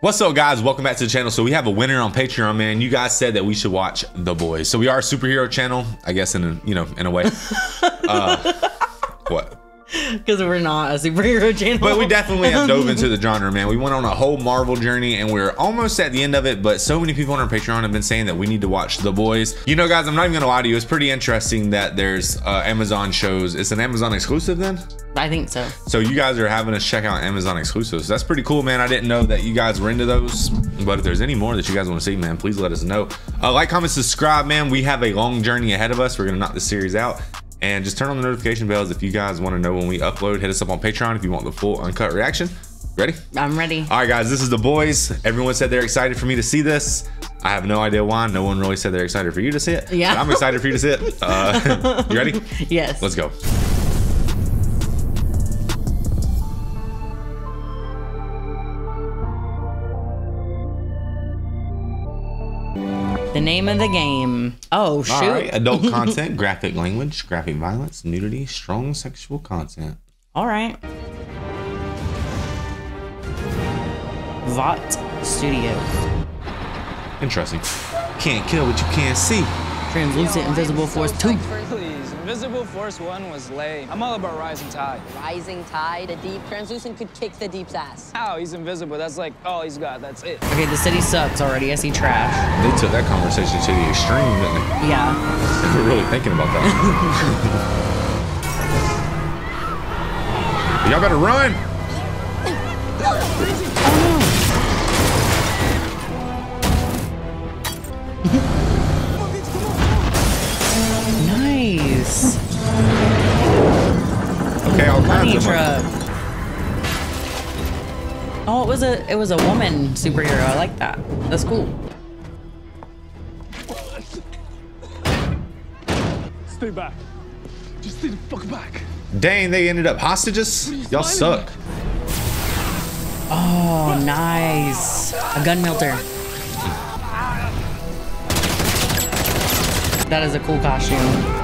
What's up, guys? Welcome back to the channel. So we have a winner on Patreon, man. You guys said that we should watch The Boys. So we are a superhero channel, I guess, in a, you know, in a way. uh, what? Because we're not a superhero channel. But we definitely have dove into the genre, man. We went on a whole Marvel journey and we're almost at the end of it. But so many people on our Patreon have been saying that we need to watch The Boys. You know, guys, I'm not even gonna lie to you. It's pretty interesting that there's uh, Amazon shows. It's an Amazon exclusive then? I think so. So you guys are having us check out Amazon exclusives. That's pretty cool, man. I didn't know that you guys were into those. But if there's any more that you guys want to see, man, please let us know. Uh, like, comment, subscribe, man. We have a long journey ahead of us. We're gonna knock this series out. And just turn on the notification bells if you guys want to know when we upload. Hit us up on Patreon if you want the full uncut reaction. Ready? I'm ready. All right, guys, this is the boys. Everyone said they're excited for me to see this. I have no idea why. No one really said they're excited for you to see it. Yeah. But I'm excited for you to see it. Uh, you ready? Yes. Let's go. The name of the game. Oh shoot. All right. Adult content, graphic language, graphic violence, nudity, strong sexual content. All right. Vought Studios. Interesting. Can't kill what you can't see. Translucent Invisible Force 2. Please, Invisible Force 1 was lame. I'm all about Rising Tide. Rising tide, the deep. Translucent could kick the deep's ass. How? He's invisible. That's like all he's got. That's it. Okay, the city sucks already. I see trash. They took that conversation to the extreme, didn't they? Yeah. They were really thinking about that. Y'all better run. Oh, Nice. Okay, all Money kinds of money. truck. Oh, it was a it was a woman superhero. I like that. That's cool. Stay back. Just stay the fuck back. Dang, they ended up hostages. Y'all suck. Oh, nice. A gun melter. That is a cool costume.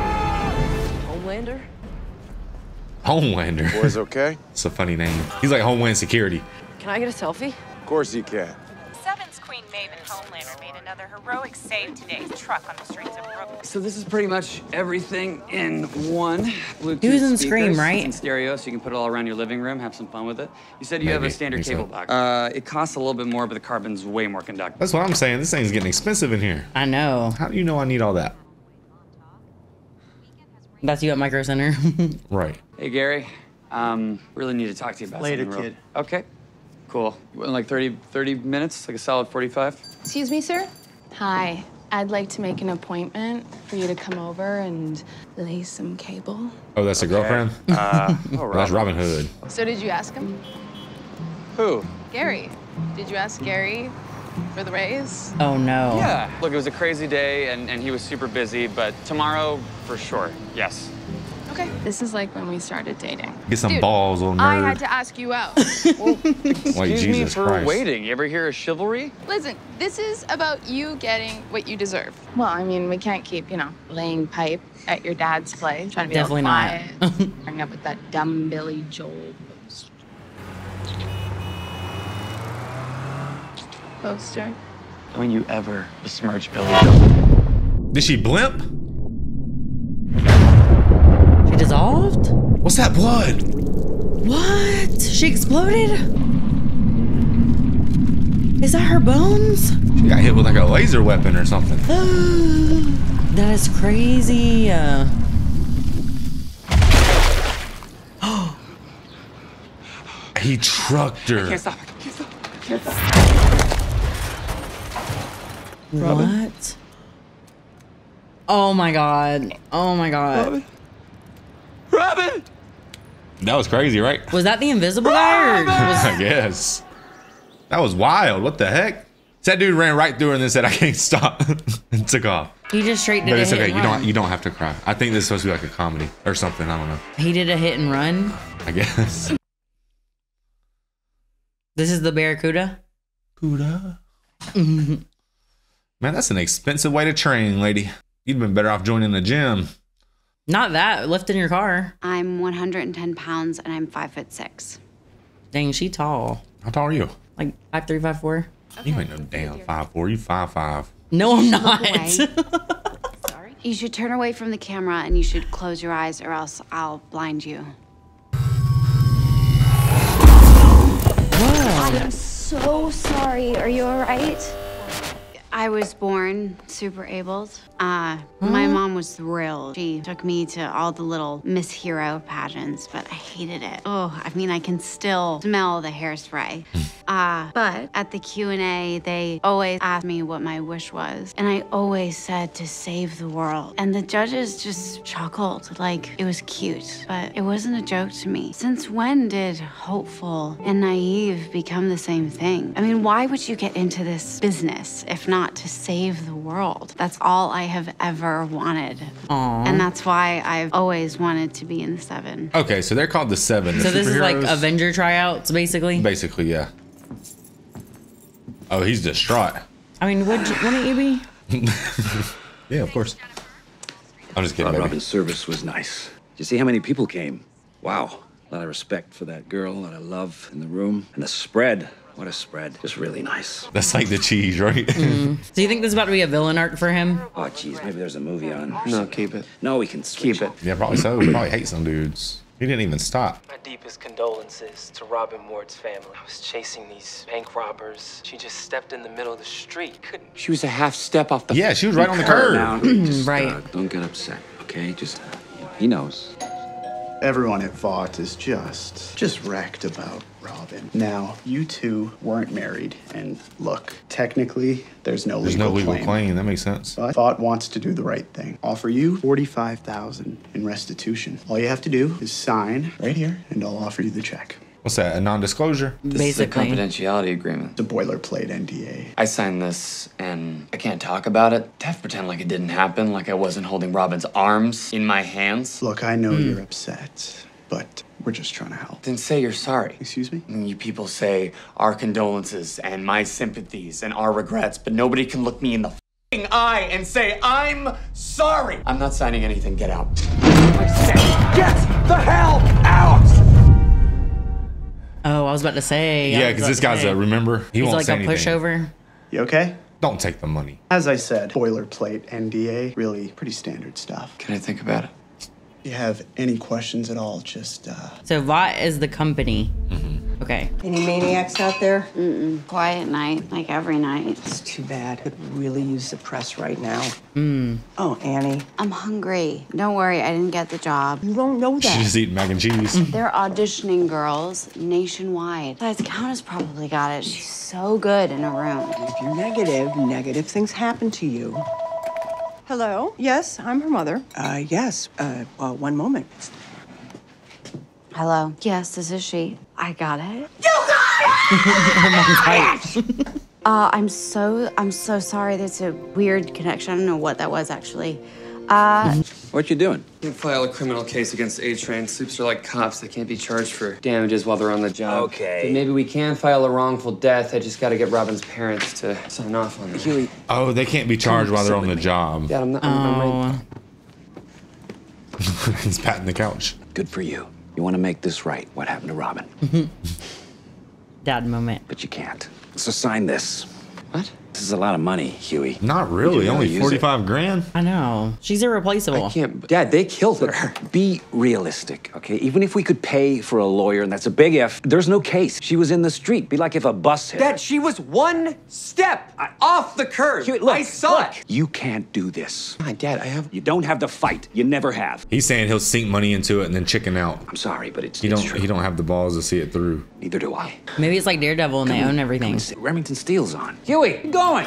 Homelander. Boys okay? It's a funny name. He's like Homeland Security. Can I get a selfie? Of course you can. Seven's Queen Maven Homelander made another heroic save today. Truck on the streets of Brooklyn. So this is pretty much everything in one. Bluetooth He was in speakers, Scream, right? In stereo, so you can put it all around your living room, have some fun with it. You said you have a standard Think so. cable box. Uh, it costs a little bit more, but the carbon's way more conductive. That's what I'm saying. This thing's getting expensive in here. I know. How do you know I need all that? That's you at Micro Center. Right. Hey Gary, um, really need to talk to you about Later, something. real- kid. Okay, cool. You want like 30, 30 minutes, like a solid 45? Excuse me, sir? Hi. I'd like to make an appointment for you to come over and lay some cable. Oh, that's a girlfriend? Uh, oh, Well, that's Robin Hood. So, did you ask him? Who? Gary. Did you ask Gary for the raise? oh no. Yeah. Look, it was a crazy day, and, and he was super busy, but tomorrow, for sure, yes. Okay. This is like when we started dating. Get some Dude, balls, little I had to ask you out. Like Excuse me Jesus for Christ. waiting. You ever hear of chivalry? Listen, this is about you getting what you deserve. Well, I mean, we can't keep, you know, laying pipe at your dad's place, trying to be Definitely all not. quiet, hang up with that dumb Billy Joel post- poster. Don't you ever besmirch Billy Joel. Did she blimp? She dissolved? What's that blood? What? She exploded? Is that her bones? She got hit with like a laser weapon or something. that is crazy. Uh, He trucked her. Can't stop. I can't stop. I can't stop. what? Oh my god. Oh my god. Robin! That was crazy, right? Was that the invisible guy? Or was, I guess. That was wild. What the heck? That dude ran right through her and then said, "I can't stop," and took off. he just straight did But a it's hit okay. and You run. don't. You don't have to cry. I think this is supposed to be like a comedy or something. I don't know. He did a hit and run. I guess. This is the Barracuda. Buddha. Mm-hmm. Man, that's an expensive way to train, lady. You'd been better off joining the gym. Not that lifting your car. I'm 110 pounds and I'm five foot six. Dang, she tall. How tall are you? Like five three five four. You ain't no damn five four. You five five. No, I'm not. Sorry. You should turn away from the camera and you should close your eyes or else I'll blind you. I'm so sorry. Are you all right? I was born super abled. Uh, my mom was thrilled. She took me to all the little Miss Hero pageants, but I hated it. Oh, I mean, I can still smell the hairspray. Uh, but at the Q&A, they always asked me what my wish was, and I always said to save the world. And the judges just chuckled like it was cute, but it wasn't a joke to me. Since when did hopeful and naive become the same thing? I mean, why would you get into this business if not to save the world? That's all I have ever wanted. Aw. And that's why I've always wanted to be in the seven. Okay, so they're called the Seven. the So this is like. Avenger tryouts, basically. Basically, yeah. Oh, he's distraught. I mean, would you, wouldn't you be? Yeah, of course. I'm just kidding. Thought. Robin's service was nice. Did you see how many people came? Wow. A lot of respect for that girl, a lot of love in the room. And the spread. What a spread. Just really nice. That's like the cheese, right? Mm. So you think this is about to be a villain arc for him? Oh, jeez, maybe there's a movie on. No, keep it. No, we can keep it. yeah, probably so. He probably hate some dudes. He didn't even stop. My deepest condolences to Robin Ward's family. I was chasing these bank robbers. She just stepped in the middle of the street. Couldn't. She was a half step off the. Yeah, she was right on the Now, curb. just, mm, Right. uh, don't get upset, okay? Just, uh, you he knows. Everyone at Vought is just, just wrecked about Robin. Now, you two weren't married, and look, technically, there's no legal. There's legal no legal claim. claim. That makes sense. But wants to do the right thing. Offer you forty-five thousand in restitution. All you have to do is sign right here, and I'll offer you the check. What's that? A non-disclosure? This Basically. is a confidentiality agreement. It's a boilerplate NDA. I signed this and I can't talk about it. I have to pretend like it didn't happen, like I wasn't holding Robin's arms in my hands. Look, I know hmm. you're upset, but we're just trying to help. Then say you're sorry. Excuse me? And you people say our condolences and my sympathies and our regrets, but nobody can look me in the fing eye and say I'm sorry. I'm not signing anything. Get out. Get the hell out! Oh, I was about to say. I Yeah, was because about this to guy's say. a remember. He He's won't like say a anything. pushover. You okay? Don't take the money. As I said, boilerplate NDA, really pretty standard stuff. Can I think about it? If you have any questions at all, just uh, So Vought is the company. Okay. Any maniacs out there? Mm-mm. Quiet night, like every night. It's too bad. Could really use the press right now. Oh, Annie. I'm hungry. Don't worry, I didn't get the job. You don't know She's that. just eating mac and cheese. They're auditioning girls nationwide. Besides, Countess probably got it. She's so good in a room. If you're negative, negative things happen to you. Hello? Yes, I'm her mother. Uh, yes. Uh, uh one moment. Hello? Yes, this is she. I got it. You got Uh, I'm so I'm so sorry. There's a weird connection. I don't know what that was actually. Uh, What you doing? You can file a criminal case against A-Train. Sleeps are like cops. They can't be charged for damages while they're on the job. Okay. But maybe we can file a wrongful death. I just got to get Robin's parents to sign off on it. Huey. Oh, they can't be charged while they're on the job. Dad, I'm not. I'm, I'm, Oh. He's patting the couch. Good for you. You want to make this right. What happened to Robin? Mm-hmm. Dad moment. But you can't. So sign this. what? This is a lot of money, Huey. Not really. You Only use it. 45 grand. I know. She's irreplaceable. I can't. Dad, they killed her. Be realistic, okay? Even if we could pay for a lawyer, and that's a big if, there's no case. She was in the street. Be like if a bus hit. her. Dad, she was one step off the curb. Huey, look, I saw look, it. You can't do this. My dad, I have. You don't have the fight. You never have. He's saying he'll sink money into it and then chicken out. I'm sorry, but it's, He it's don't. true. He don't have the balls to see it through. Neither do I. Maybe it's like Daredevil and they own everything. Remington Steele's on. Huey, keep going.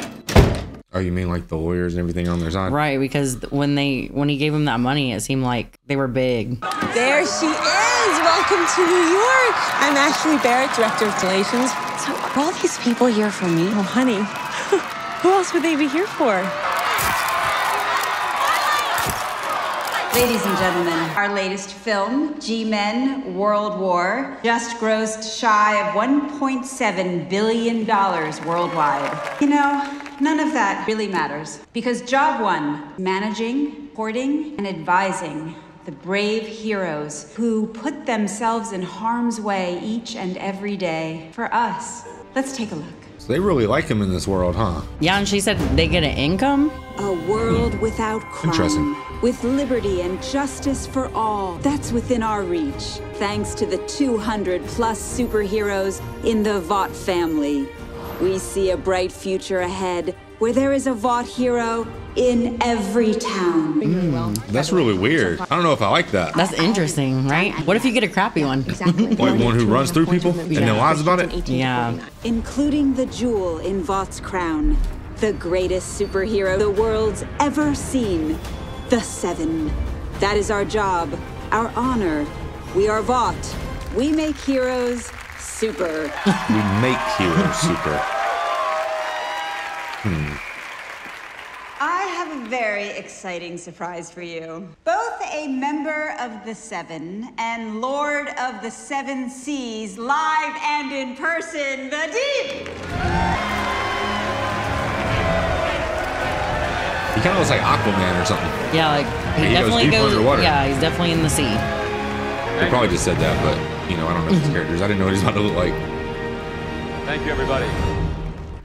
Oh, you mean like the lawyers and everything on their side? Right, because when they when he gave him that money, it seemed like they were big. There she is. Welcome to New York. I'm Ashley Barrett, Director of Relations. so are all these people here for me? Oh, honey. Who else would they be here for? Ladies and gentlemen, our latest film, G Men World War, just grossed shy of $1.7 billion worldwide. You know, none of that really matters because job one managing, courting, and advising the brave heroes who put themselves in harm's way each and every day for us. Let's take a look. So they really like him in this world, huh? Yeah, and she said they get an income. A world hmm. without crime. Interesting. With liberty and justice for all. That's within our reach. Thanks to the 200 plus superheroes in the Vought family. We see a bright future ahead where there is a Vought hero in every town. Mm, that's really weird. I don't know if I like that. That's interesting, right? What if you get a crappy one? Like one who runs through people and then lies about it? Yeah. Including the jewel in Vought's crown. The greatest superhero the world's ever seen. The Seven. That is our job, our honor. We are Vought. We make heroes super. We make heroes super. Very exciting surprise for you. Both a member of the Seven and Lord of the Seven Seas, live and in person, the Deep. He kind of looks like Aquaman or something. Yeah, like he, He goes definitely deep goes. underwater. Yeah, he's definitely in the sea. They probably just said that, but you know, I don't know his characters. I didn't know what he's about to look like. Thank you, everybody.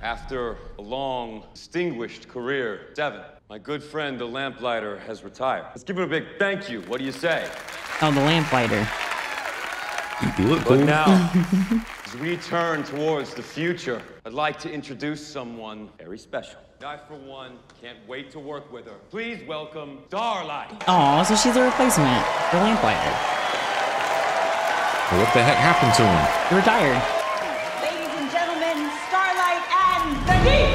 After a long, distinguished career, Seven, my good friend, the lamplighter, has retired. Let's give him a big thank you. What do you say? Oh, the lamplighter. You look But cool. now, as we turn towards the future, I'd like to introduce someone very special. I, for one, can't wait to work with her. Please welcome Starlight. Oh, so she's a replacement for lamplighter. Well, what the heck happened to him? He Retired. Ladies and gentlemen, Starlight and the Deep.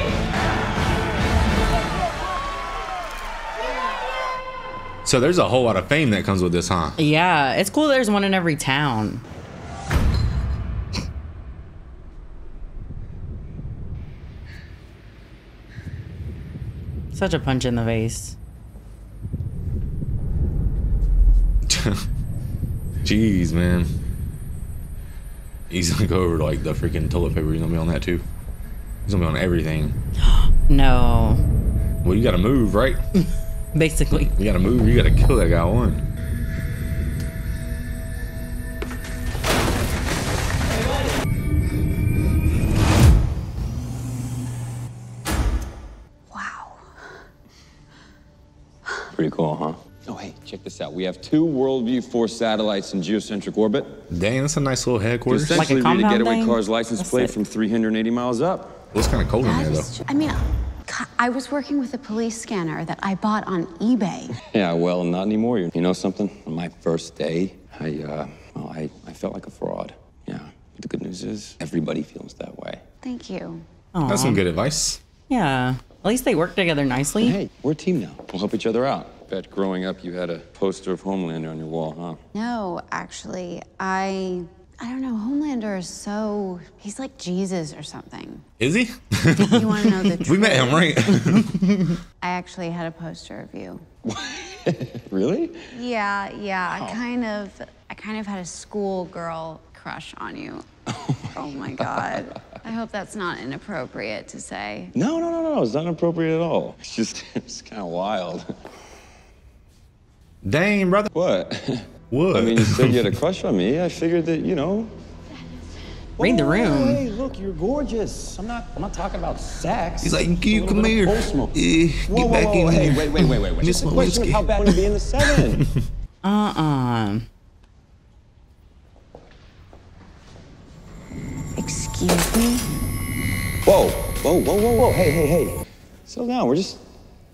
So there's a whole lot of fame that comes with this, huh? Yeah, it's cool. There's one in every town. Such a punch in the face. Jeez, man. He's gonna go over to like the freaking toilet paper. He's gonna be on that too. He's gonna be on everything. No. Well, you gotta move, right? Basically. You gotta move. You gotta kill that guy one. Wow, pretty cool, huh? Oh, hey, check this out. We have two Worldview 4 satellites in geocentric orbit. Dang, that's a nice little headquarters. essentially read a getaway car's license plate from 380 miles up. Well, it's kind of cold in there, though. I mean, I was working with a police scanner that I bought on eBay. Yeah, well, not anymore. You know something? On my first day, I, uh, well, I, I felt like a fraud. Yeah. But the good news is, everybody feels that way. Thank you. That's some good advice. Yeah. At least they work together nicely. Hey, we're a team now. We'll help each other out. Bet growing up you had a poster of Homelander on your wall, huh? No, actually, I. I don't know. Homelander is so. He's like Jesus or something. Is he? You want to know the truth? we met him, right? I actually had a poster of you. Really? Yeah, yeah. I kind of. I kind of had a schoolgirl crush on you. oh my oh God. I hope that's not inappropriate to say. No, no, no, no. It's not inappropriate at all. It's just, it's kind of wild. Dang, brother. What? What? I mean, you said you had a crush on me. I figured that, you know. Read the room. Hey, look, you're gorgeous. I'm not. I'm not talking about sex. He's like, A you come here. pole smoke. Eh, Whoa, get whoa, back whoa, in Hey, here. wait, wait, wait, wait, wait. Miss a my question of how bad would it be in the seven? Uh-uh. Excuse me? Whoa, whoa, whoa, whoa, whoa. Hey, hey, hey. Slow down. We're just,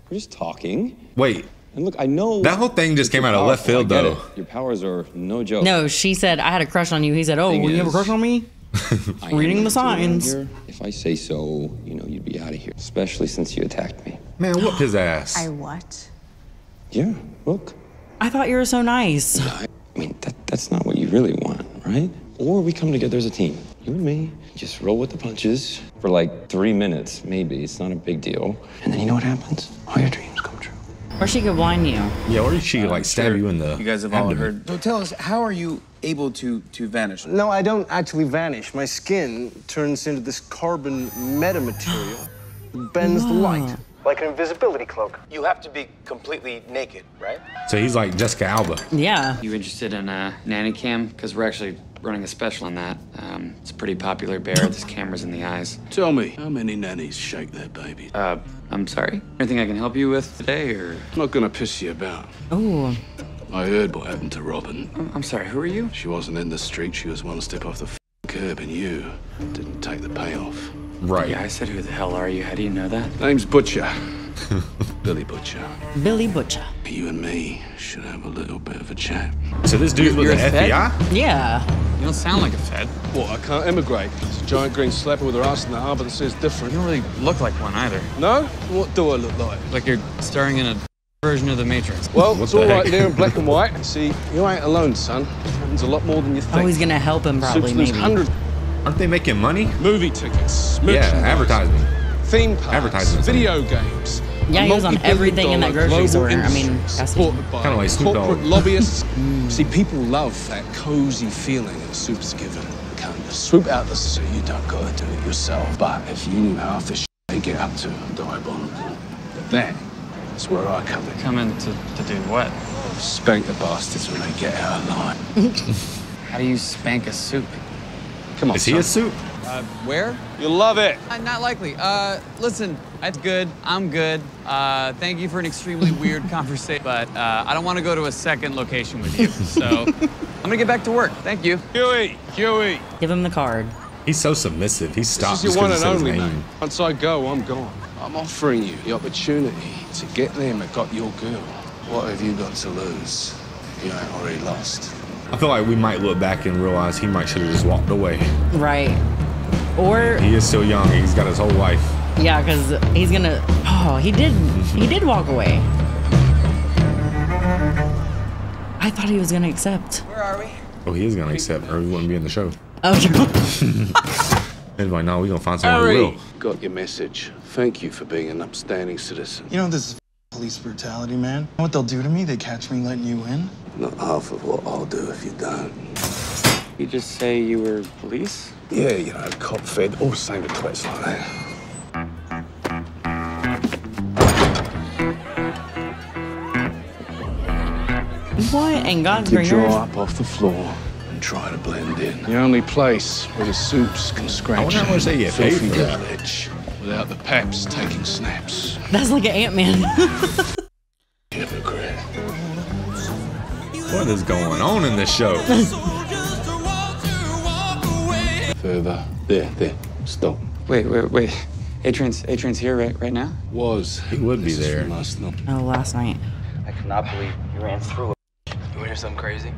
we're just talking. Wait. And look, I know. That whole thing just came you're out of left field, though. it. Your powers are no joke. No, she said I had a crush on you. He said, "Oh, Thing you have a crush on me?" I am Reading the going to around signs. here. If I say so, you know, you'd be out of here. Especially since you attacked me. Man, whoop his ass. I what? Yeah, look. I thought you were so nice. I mean, that, that's not what you really want, right? Or we come together as a team. You and me, just roll with the punches for like three minutes, maybe. It's not a big deal. And then you know what happens? All your dreams come true. Or she could blind you. Yeah, or she could like stab you in the. You guys have all abdomen. heard. So tell us, how are you able to to vanish? No, I don't actually vanish. My skin turns into this carbon metamaterial that bends the light. Like an invisibility cloak. You have to be completely naked, right? So he's like Jessica Alba. Yeah. You interested in a nanny cam? Because we're actually running a special on that. Um, it's a pretty popular bear. There's cameras in the eyes. Tell me, how many nannies shake their babies? Uh, I'm sorry. Anything I can help you with today, or? I'm not gonna piss you about. Oh. I heard what happened to Robin. I'm sorry, who are you? She wasn't in the street. She was one step off the f- curb, and you didn't take the payoff. Right. Yeah, I said, who the hell are you? How do you know that? Name's Butcher. Billy Butcher. Billy Butcher. You and me should have a little bit of a chat. So this dude's with You're the a Fed? FBI? Yeah. You don't sound like a Fed. What, I can't emigrate? It's a giant green slapper with her ass in the harbour that says different. You don't really look like one either. No? What do I look like? Like you're starring in a version of The Matrix. Well, What it's the all right heck? there in black and white. See, you ain't alone, son. It happens a lot more than you think. Oh, he's gonna help him probably, Supes lose maybe. hundreds. Aren't they making money? Movie tickets, Yeah, advertising. theme parks, Advertisements. video games. Yeah, he was on everything in that dollar grocery store. I mean, gas station. Kinda like Snoop Dogg. corporate lobbyists. Mm. See, people love that cozy feeling that supe's given. Kind of swoop out the so you don't gotta do it yourself. But if you knew half the shit they get up to, diabolical. But that is where I come in. Come in to, to do what? Spank the bastards when they get out of line. How do you spank a soup? Come on, Is he a son. supe? Uh, where? You'll love it. Uh, not likely. Uh, listen, that's good. I'm good. Uh, thank you for an extremely weird conversation, but uh, I don't want to go to a second location with you. So I'm gonna get back to work. Thank you. Huey, Huey. Give him the card. He's so submissive. He stopped This is your one 'cause and only, his name. man. Once I go, I'm gone. I'm offering you the opportunity to get them that got your girl. What have you got to lose? You ain't already lost. I feel like we might look back and realize he might should have just walked away. Right. Or He is still young. He's got his whole life. yeah, because he's gonna. Oh, he did. He did walk away. I thought he was gonna accept. Where are we? Oh, he is gonna accept, or he wouldn't be in the show. Oh, He's like, no, we gonna find someone who will. Got your message. Thank you for being an upstanding citizen. You know this is police brutality, man. You know what they'll do to me? They catch me letting you in. Not half of what I'll do if you don't. You just say you were police? Yeah, you know, cop fed, all the same to twats like that. what? And God's You green draw earth? up off the floor and try to blend in. The only place where the supes can scratch I wonder how much they get paid for that. village without the paps taking snaps. That's like an Ant Man. Hypocrite. What is going on in this show? Further. There, there. Stop. Wait, wait, wait. A-Train's, A-Train's here right, right now? Was. He would be This is there. last night. oh, last night. I cannot believe you ran through it. You wanna hear something crazy?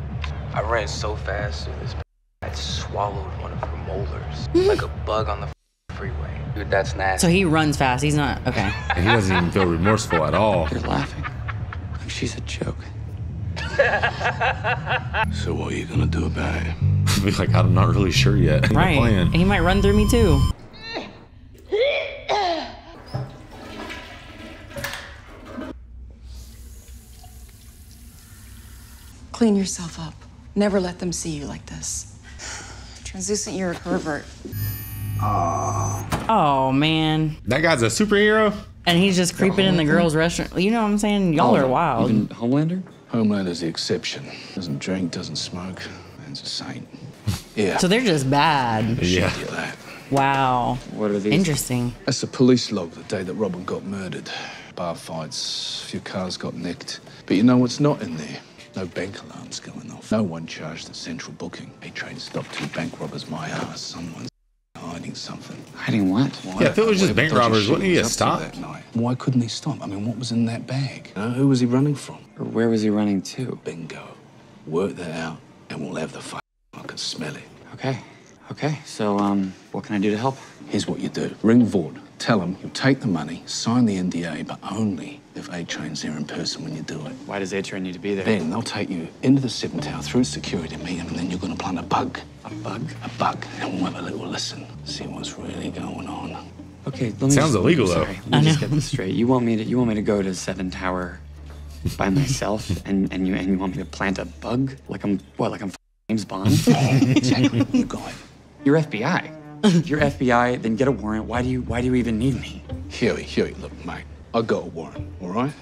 I ran so fast through this. I swallowed one of her molars like a bug on the freeway. Dude, that's nasty. So he runs fast. He's not okay. And he doesn't even feel remorseful at all. You're laughing. Like she's a joke. So what are you gonna do about it? Be like, I'm not really sure yet. Right. plan. He might run through me too. Clean yourself up. Never let them see you like this. Translucent, you're a pervert. Oh man. That guy's a superhero. And he's just creeping in the girls' restaurant. You know what I'm saying? Y'all are wild. Even Homelander? Homelander's the exception. Doesn't drink, doesn't smoke. Man's a saint. Yeah. So they're just bad. Yeah. Shit. Wow. What are these? Interesting. That's the police log the day that Robin got murdered. Bar fights, a few cars got nicked. But you know what's not in there? No bank alarms going off. No one charged at central booking. A train stopped two bank robbers my ass. Someone's hiding something. Hiding what? Well, Yeah, if it was just whatever bank dodgy robbers, shit wouldn't he was have to stopped? that. Why couldn't he stop? I mean, what was in that bag? You know, who was he running from? Or where was he running to? Bingo. Work that out, and we'll have the fight. I can smell it. Okay. Okay. So, um, what can I do to help? Here's what you do. Ring Vought. Tell him you'll take the money, sign the NDA, but only if A-Train's there in person when you do it. Why does A-Train need to be there? Then they'll take you into the Seven Tower through security, meet him, and then you're gonna plant a bug. A bug? A bug. And we'll have a little listen. See what's really going on. Okay, let me Sounds just- illegal, though. Sorry, let me just get this straight. You want me to you want me to go to Seven Tower by myself and, and you and you want me to plant a bug? Like I'm what, like I'm James Bond? exactly. You got it. You're FBI. You're FBI, then get a warrant. Why do you why do you even need me? Huey, Huey, look, mate. I got a warrant, all right?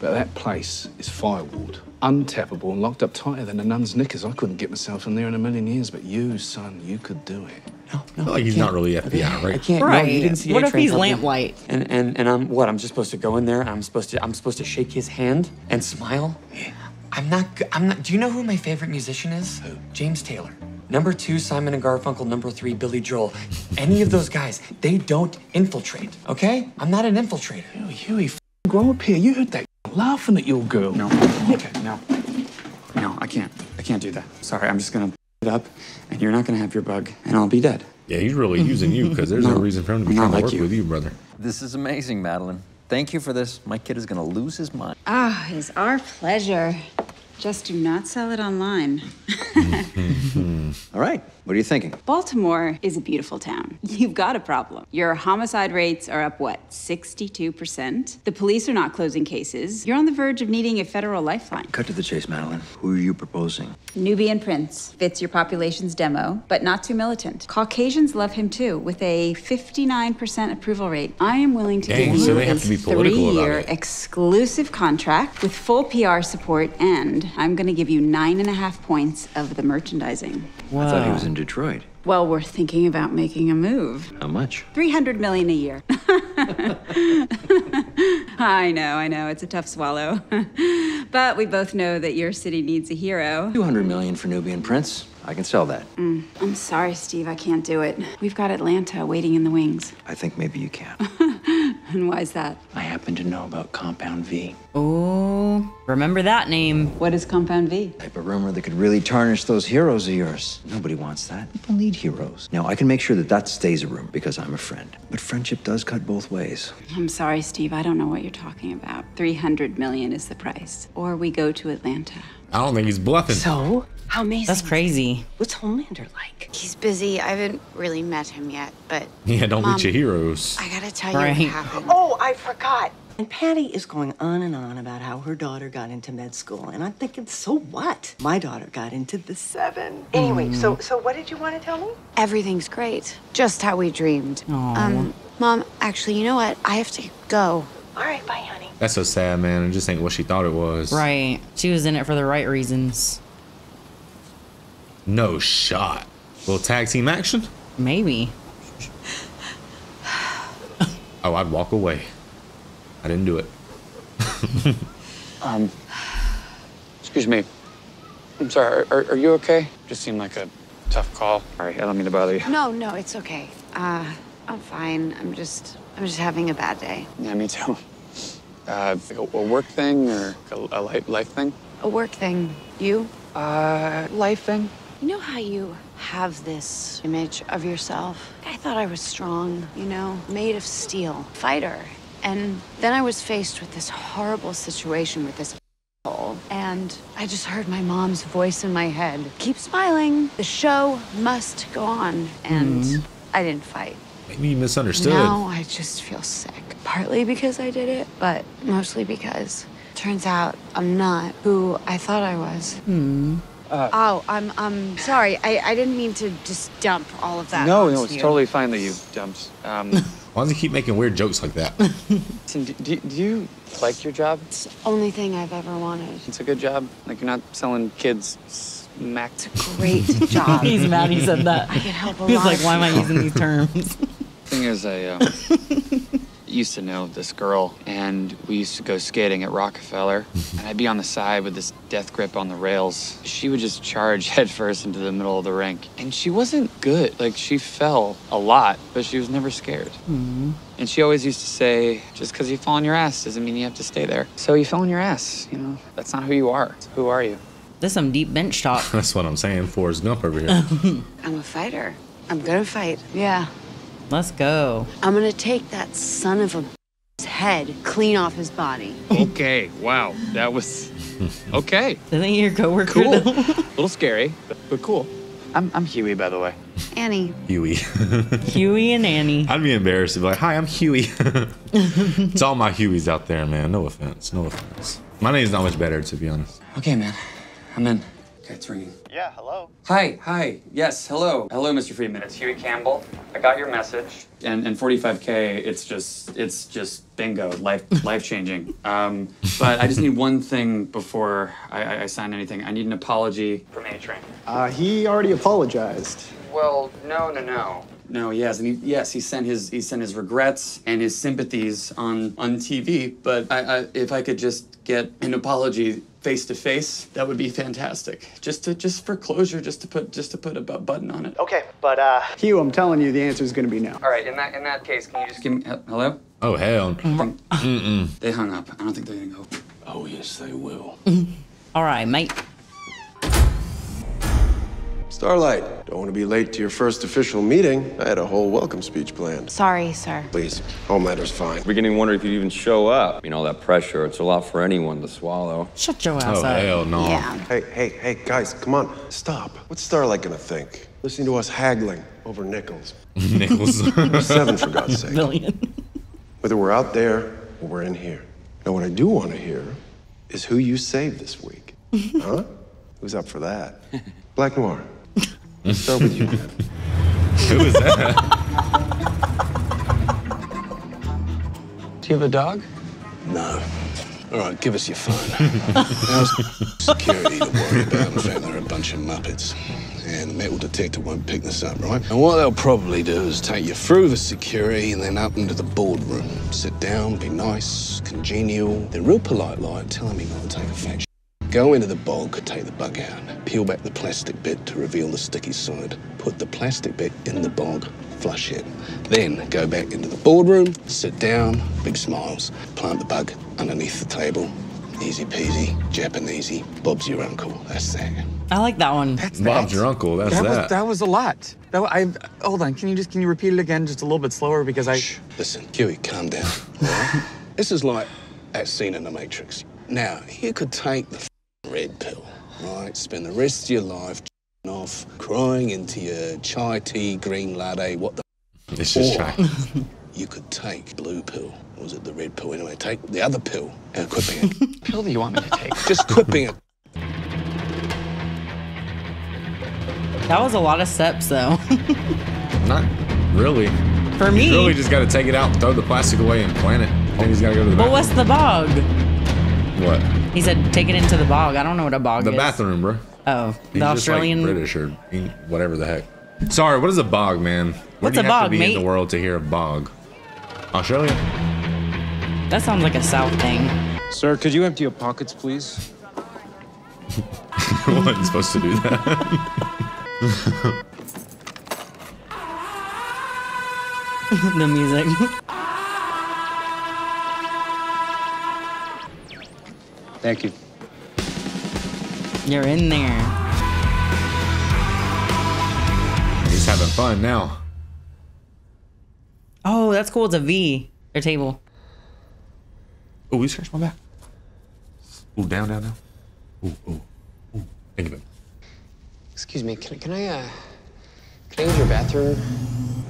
But that place is firewalled. untappable and locked up tighter than a nun's knickers. I couldn't get myself in there in a million years, but you, son, you could do it. I feel like he's not really FBI, right? I can't. Right. No, you didn't see What if Train he's Company. lamplight? And and and I'm what? I'm just supposed to go in there. I'm supposed to. I'm supposed to shake his hand and smile. Yeah. I'm not. I'm not. Do you know who my favorite musician is? Who? James Taylor. Number two, Simon and Garfunkel. Number three, Billy Joel. Any of those guys, they don't infiltrate. Okay? I'm not an infiltrator. Huey, Huey, f- grow up here. You heard that laughing at your girl. No. Okay. No. No, I can't. I can't do that. Sorry. I'm just gonna it up, and you're not gonna have your bug, and I'll be dead. Yeah, he's really using you because there's no, No, reason for him to be I'm not trying to work you. with you, brother. This is amazing, Madeline. Thank you for this. My kid is gonna lose his mind. Ah, it's our pleasure. Just do not sell it online. All right. What are you thinking? Baltimore is a beautiful town. You've got a problem. Your homicide rates are up, what, 62%? The police are not closing cases. You're on the verge of needing a federal lifeline. Cut to the chase, Madeline. Who are you proposing? Nubian Prince fits your population's demo, but not too militant. Caucasians love him too, with a 59% approval rate. I am willing to Dang, give so you a to be political about three-year exclusive contract with full PR support, and I'm going to give you nine and a half points of the merchandising. I thought he was in Detroit. Well, we're thinking about making a move. How much? 300 million a year. I know, I know, it's a tough swallow. but we both know that your city needs a hero. 200 million for Nubian Prince. I can sell that. Mm, I'm sorry, Steve, I can't do it. We've got Atlanta waiting in the wings. I think maybe you can. And why is that? I happen to know about Compound V. Oh, remember that name. What is Compound V? Type of rumor that could really tarnish those heroes of yours. Nobody wants that. People need heroes. Now, I can make sure that that stays a rumor because I'm a friend. But friendship does cut both ways. I'm sorry, Steve, I don't know what you're talking about. 300 million is the price. Or we go to Atlanta. I don't think he's bluffing. So, how amazing. That's crazy. What's Homelander like? He's busy. I haven't really met him yet, but Yeah, don't Mom, reach your heroes. I gotta tell you Right. what happened. Oh, I forgot. And Patty is going on and on about how her daughter got into med school, and I'm thinking, so what? My daughter got into the seven. Anyway, so so what did you want to tell me? Everything's great. Just how we dreamed. Aw. Um, Mom, actually, you know what? I have to go. All right, bye, honey. That's so sad, man. It just ain't what she thought it was. Right. She was in it for the right reasons. No shot. Little tag team action? Maybe. Oh, I'd walk away. I didn't do it. Um, excuse me. I'm sorry. Are, are you okay? Just seemed like a tough call. Sorry, I don't mean to bother you. No, no, it's okay. Uh, I'm fine. I'm just, I'm just having a bad day. Yeah, me too. Uh, like a, a work thing or a, a life, life thing? A work thing. You? Uh, life thing. You know how you have this image of yourself? I thought I was strong, you know, made of steel, fighter. And then I was faced with this horrible situation with this asshole, and I just heard my mom's voice in my head. Keep smiling. The show must go on. And Mhm. I didn't fight. Maybe you misunderstood. Now I just feel sick. Partly because I did it, but mostly because turns out I'm not who I thought I was. Hmm. oh, I'm I'm sorry. I, I didn't mean to just dump all of that. no, no, it's you. totally fine that you dumped. Um, Why does he keep making weird jokes like that? do, do, do you like your job? It's the only thing I've ever wanted. It's a good job. Like you're not selling kids smack. Great job. He's mad he said that. I could help a He's lot like, why am I using these terms? Thing is, I um, used to know this girl, and we used to go skating at Rockefeller, and I'd be on the side with this death grip on the rails. She would just charge headfirst into the middle of the rink, and she wasn't good. Like she fell a lot, but she was never scared. Hmm. And she always used to say, just because you fall on your ass doesn't mean you have to stay there. So you fell on your ass, you know? That's not who you are. Who are you? There's some deep bench talk. That's what I'm saying. Forrest Gump over here. I'm a fighter. I'm gonna fight. Yeah. Let's go. I'm gonna take that son of a head clean off his body. Okay, wow. That was okay. Isn't he your coworker? Cool. A little scary, but, but cool. I'm, I'm Huey, by the way. Annie. Huey. Huey and Annie. I'd be embarrassed to be like, hi, I'm Huey. it's all my Hueys out there, man. No offense. No offense. My name's not much better, to be honest. Okay, man. I'm in. Okay, it's ringing. Yeah, hello. Hi, hi. Yes, hello. Hello, Mr. Friedman. It's Huey Campbell. I got your message. And and 45k, it's just it's just bingo, life life changing. Um, but I just need one thing before I, I, I sign anything. I need an apology from A Train. Uh, he already apologized. Well, no, no, no. No, yes, and he, yes, he sent his he sent his regrets and his sympathies on on TV. But I, I, if I could just get an apology face to face, that would be fantastic. Just to just for closure, just to put just to put a button on it. Okay, but uh, Hugh, I'm telling you, the answer is going to be no. All right, in that in that case, can you just give me he- hello? Oh hell. Mm-mm. They hung up. I don't think they're gonna go. Oh, yes, they will. All right, mate. Starlight, don't want to be late to your first official meeting. I had a whole welcome speech planned. Sorry, sir. Please, Homelander's fine. Beginning to wonder if you'd even show up. You know, that pressure, it's a lot for anyone to swallow. Shut your ass oh, up. hell no. Yeah. Hey, hey, hey, guys, come on. Stop. What's Starlight gonna think? Listening to us haggling over nickels. Nickels. Seven, for God's sake. Million. Whether we're out there or we're in here. Now, what I do want to hear is who you saved this week. huh? Who's up for that? Black Noir. Let's start with you, man. Who is that? Do you have a dog? No. All right, give us your phone. How's security to worry about? In fact, they're a bunch of muppets. And the metal detector won't pick this up, right? And what they'll probably do is take you through the security and then up into the boardroom. Sit down, be nice, congenial, They're real polite like, telling them you're to take a fat sh- Go into the bog, take the bug out, peel back the plastic bit to reveal the sticky side, put the plastic bit in the bog, flush it. Then go back into the boardroom, sit down, big smiles, plant the bug underneath the table. Easy peasy, Japanesey. Bob's your uncle. That's that. I like that one. Bob's your uncle. That's that, that. Was, that was a lot. That, wa- I hold on. Can you just can you repeat it again just a little bit slower because I. Listen, Huey, calm down. this is like that scene in The Matrix. Now, you could take the f***ing red pill, right? Spend the rest of your life off, crying into your chai tea, green latte, what the It's just Or chai. You could take blue pill. Or was it the red pill? Anyway, take the other pill and quit being a pill do you want me to take? Just quit being a That was a lot of steps, though. Not really. For He's me. really just got to take it out, throw the plastic away, and plant it. I think he's got to go to the but bathroom. what's the bog? What? He said take it into the bog. I don't know what a bog The is. The bathroom, bro. Oh, He's the just like Australian. British or whatever the heck. Sorry, what is a bog, man? Where What's do you a have bog, to be mate? in the world to hear a bog? Australia? That sounds like a South thing. Sir, could you empty your pockets, please? I wasn't supposed to do that. the music. Thank you. You're in there. He's having fun now. Oh, that's cool. It's a V. Their table. Oh, we scratched my back. Ooh, down, down, down. Ooh, ooh, ooh. Think of it. Excuse me, can, can I, uh, can I use your bathroom?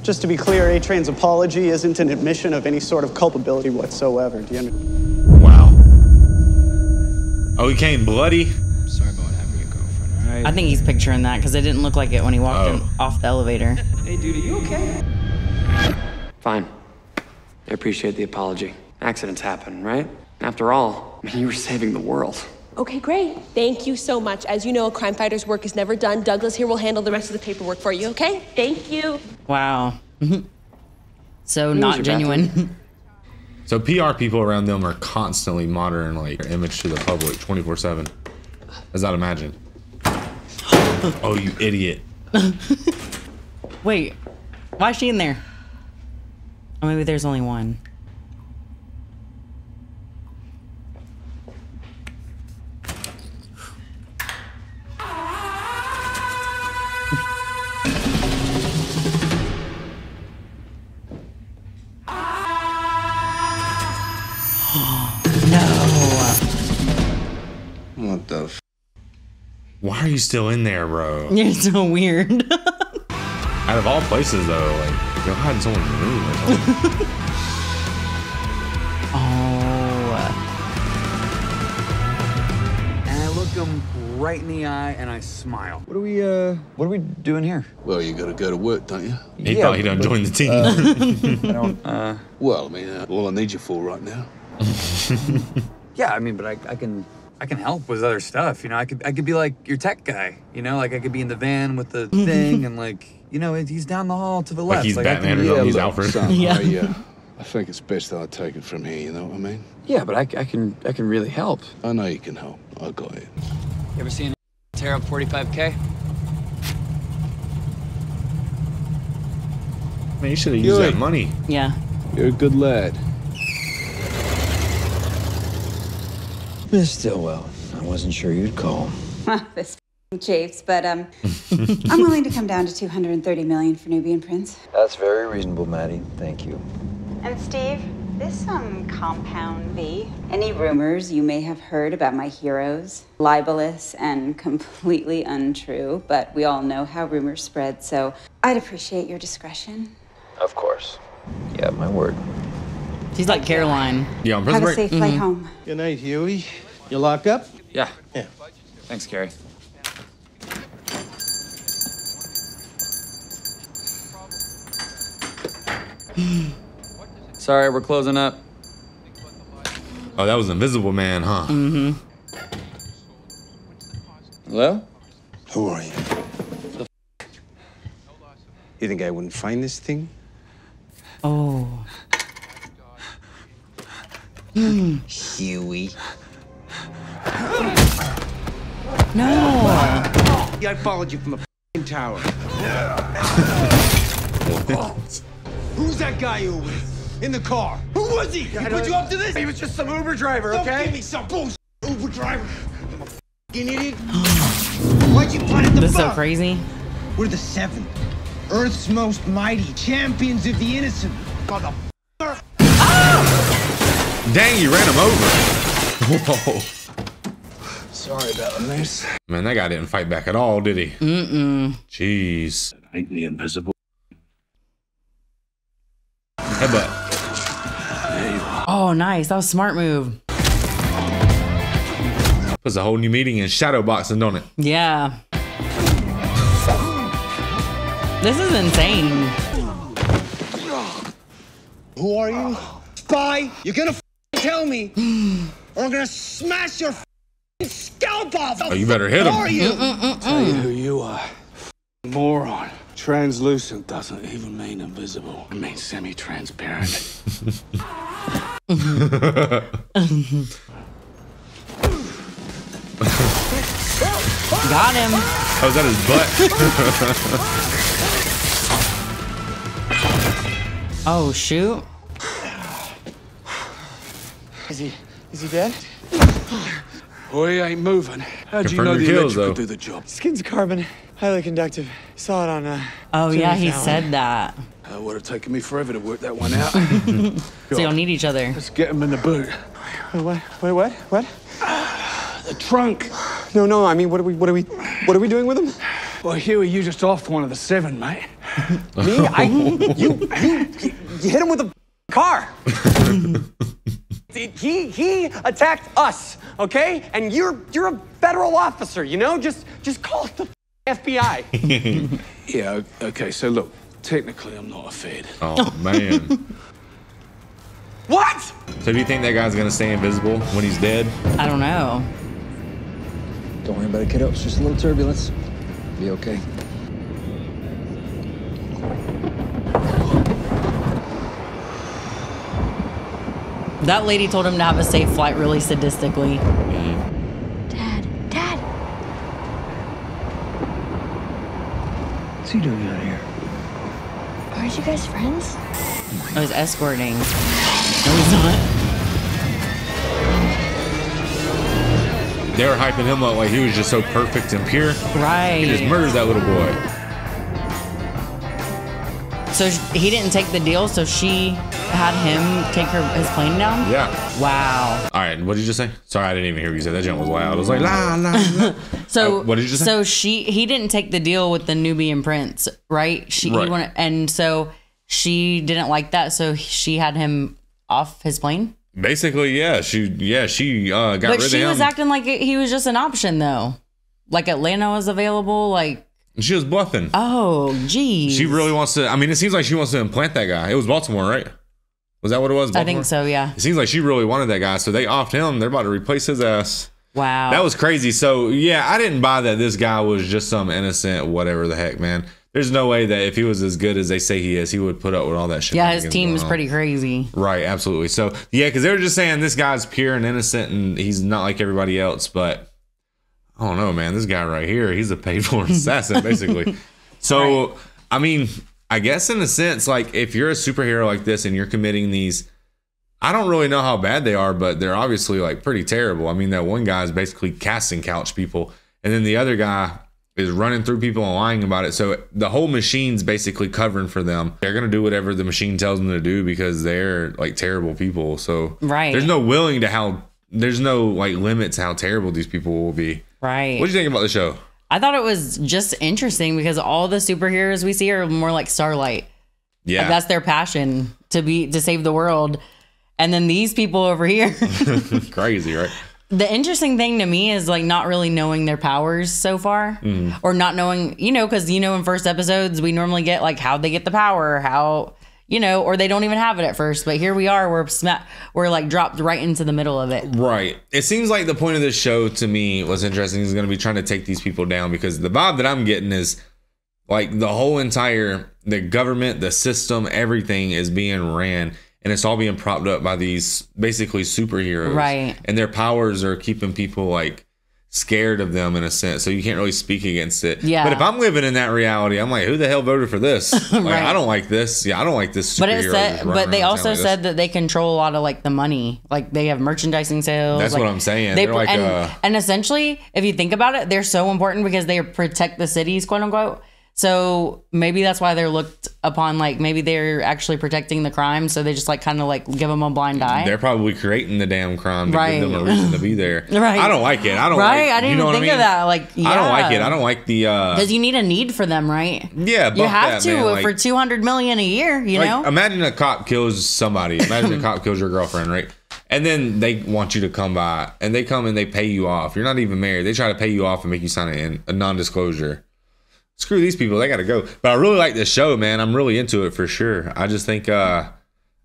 Just to be clear, A Train's apology isn't an admission of any sort of culpability whatsoever. Do you understand? Wow. Oh, he came bloody. Sorry about what happened to your girlfriend, all right? I think he's picturing that because it didn't look like it when he walked in, oh. off the elevator. Hey, dude, are you okay? Fine. I appreciate the apology. Accidents happen, right? After all, I mean, you were saving the world. Okay, great. Thank you so much. As you know, a crime fighter's work is never done. Douglas here will handle the rest of the paperwork for you, okay? Thank you. Wow. so Who's not your genuine. So PR people around them are constantly monitoring like their image to the public 24 7. As I'd imagine. oh, you idiot. Wait, why is she in there? Oh, maybe there's only one. Why are you still in there, bro? You're so weird. Out of all places, though, like, go hide in someone's room or oh. And I look him right in the eye and I smile. What are we, uh, what are we doing here? Well, you gotta go to work, don't you? He thought he done but- joined the team. uh, I don't, uh. Well, I mean, uh, all I need you for right now. Yeah, I mean, but I, I can, I can help with other stuff. You know, I could, I could be like your tech guy. You know, like I could be in the van with the thing and like, you know, he's down the hall to the Like left. he's I Batman can- or something. He's look, Alfred. son, Yeah. I, uh, I think it's best that I take it from here, you know what I mean? Yeah, but I, I can, I can really help. I know you can help. I got it. You ever seen tear up 45k? Man, you should have used that money. Yeah. You're a good lad. Miss Stillwell, I wasn't sure you'd call. this f***ing chafes, but um, I'm willing to come down to 230 million for Nubian Prince. That's very reasonable, Maddie. Thank you. And Steve, this um compound V. Any rumors you may have heard about my heroes, libelous and completely untrue, but we all know how rumors spread, so I'd appreciate your discretion. Of course. Yeah, my word. She's like Caroline. Yeah, I'm pretty sure. on Have a safe flight home. Good night, Hughie. You lock up? Yeah. Yeah. Thanks, Gary. Sorry, we're closing up. Oh, that was Invisible Man, huh? Mm-hmm. Hello? Who are you? You think I wouldn't find this thing? Oh. Hughie. No. I followed you from the f***ing tower. Who's that guy you were with? In the car? Who was he? He put you up to this? He was just some Uber driver, okay? Don't give me some bullshit. Uber driver. I'm a f***ing idiot. Why'd you plant the This is so crazy. We're the seventh. Earth's most mighty. Champions of the innocent. Mother Dang, you ran him over. Whoa. Sorry about the mess. Man, that guy didn't fight back at all, did he? Mm-mm. Jeez. Ain't the invisible. Headbutt. Oh, nice. That was a smart move. Puts a whole new meeting in shadow boxing, don't it? Yeah. This is insane. Who are you? Spy? You're gonna f- tell me, or I'm gonna smash your f- scalp off. Oh, you better hit him. Who are you? Tell you who you are. Moron. Translucent doesn't even mean invisible. It means semi-transparent. Got him. Oh, is that his butt? Oh, shoot. Is he? Is he dead? Boy, he ain't moving. How'd you know the kills, electric though. would do the job? Skin's carbon, highly conductive. Saw it on. Uh, Oh, yeah, he Jimmy Fallon. said that. Uh, would have taken me forever to work that one out. So you'll need each other. Let's get him in the boot. Wait, what? Wait, what? What? The trunk. No, no. I mean, what are we? What are we? What are we doing with him? Well, Hughie, you just off one of the seven, mate. Me? I? You? You? You hit him with a car. he he attacked us, okay? And you're you're a federal officer, you know? Just just call the FBI. Yeah, okay, so look, technically I'm not a Fed. Oh, man. What? So do you think that guy's gonna stay invisible when he's dead? I don't know. Don't worry about it, kiddo. It's just a little turbulence. Be okay. That lady told him to have a safe flight really sadistically. Dad, Dad. What's he doing out here? Aren't you guys friends? Oh, I was escorting. No, he's not. They were hyping him up like he was just so perfect and pure. Right. He just murdered that little boy. So he didn't take the deal, so she had him take her his plane down? Yeah. Wow. All right, what did you just say? Sorry, I didn't even hear what you said. That jump was loud. I was like, la, la, la. So Uh, what did you just say? So she he didn't take the deal with the Nubian prince, right? She he Right. wanted, and so she didn't like that, so she had him off his plane. Basically, yeah. She, yeah, she uh, got but rid of him. She was acting like he was just an option, though. like Atlanta was available. Like, She was bluffing. oh, geez. She really wants to. I mean, it seems like she wants to implant that guy. It was Baltimore, right? Was that what it was? I think so. Yeah. It seems like she really wanted that guy, so they offed him. They're about to replace his ass. Wow. That was crazy. So yeah, I didn't buy that this guy was just some innocent whatever the heck, man. There's no way that if he was as good as they say he is, he would put up with all that shit. yeah, his team is pretty crazy. Right, absolutely. So yeah, because they were just saying this guy's pure and innocent, and he's not like everybody else. But I don't know, man. This guy right here, he's a paid for assassin, basically. So I mean, I guess in a sense, like if you're a superhero like this and you're committing these, I don't really know how bad they are, but they're obviously like pretty terrible. I mean, that one guy is basically casting couch people, and then the other guy is running through people and lying about it. So the whole machine's basically covering for them. They're gonna do whatever the machine tells them to do because they're like terrible people. So Right. there's no willing to how there's no like limit to how terrible these people will be. Right. What do you think about the show? I thought it was just interesting because all the superheroes we see are more like Starlight. Yeah. Like that's their passion to be to save the world. And then these people over here. Crazy, right? the interesting thing to me is like not really knowing their powers so far Mhm. or not knowing, you know, cuz you know in first episodes we normally get like how they get the power, how you know, or they don't even have it at first, but here we are we're sma- we're like dropped right into the middle of it. Right. It seems like the point of this show to me was interesting is going to be trying to take these people down because the vibe that I'm getting is like the whole entire the government, the system, everything is being ran and it's all being propped up by these basically superheroes. Right. And their powers are keeping people like scared of them in a sense. So you can't really speak against it. Yeah. But if I'm living in that reality, I'm like, who the hell voted for this? Like, Right. I don't like this. Yeah, I don't like this. But it said, but they also like this. said that they control a lot of like the money, like they have merchandising sales. That's like, what I'm saying. They They're like, and, uh, and essentially, if you think about it, they're so important because they protect the cities, quote unquote. So maybe that's why they're looked upon like maybe they're actually protecting the crime. So they just like kind of like give them a blind eye. They're probably creating the damn crime to Right. give them a reason to be there. Right. I don't like it. I don't Right? like I didn't you know even think I mean? of that. Like, I don't like it. I don't like the uh because you need a need for them, right? Yeah, you have that, to like- for two hundred million a year. You like, know, imagine a cop kills somebody. Imagine a cop kills your girlfriend, right? And then they want you to come by and they come and they pay you off. You're not even married. They try to pay you off and make you sign a, a non disclosure. Screw these people. They got to go. But I really like this show, man. I'm really into it for sure. I just think uh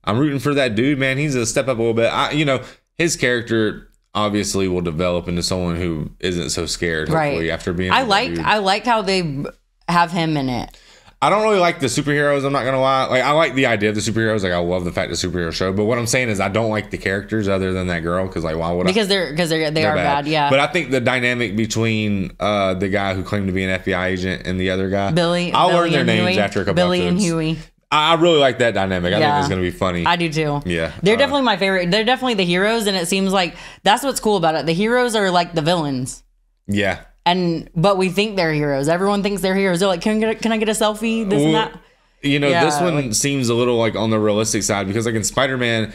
I'm rooting for that dude, man. He's a step up a little bit. I, you know, his character obviously will develop into someone who isn't so scared. Hopefully, right? after being. I like dude. I like how they have him in it. I don't really like the superheroes. I'm not gonna lie. Like I like the idea of the superheroes. Like I love the fact the superhero show. But what I'm saying is I don't like the characters other than that girl. Because like why would I? because they're because they're they They're are bad. Yeah, But I think the dynamic between uh the guy who claimed to be an FBI agent and the other guy, Billy. I'll Billy learn their names Hughie. after a couple Billy and. Hughie. I I really like that dynamic. I Yeah. think it's gonna be funny. I do too. Yeah, They're Uh, definitely my favorite. They're definitely the heroes, and it seems like that's what's cool about it. The heroes are like the villains, yeah. And but we think they're heroes. Everyone thinks they're heroes. They're like, can I get a, can I get a selfie? This and that. You know, this one like- seems a little like on the realistic side because like in Spider-Man,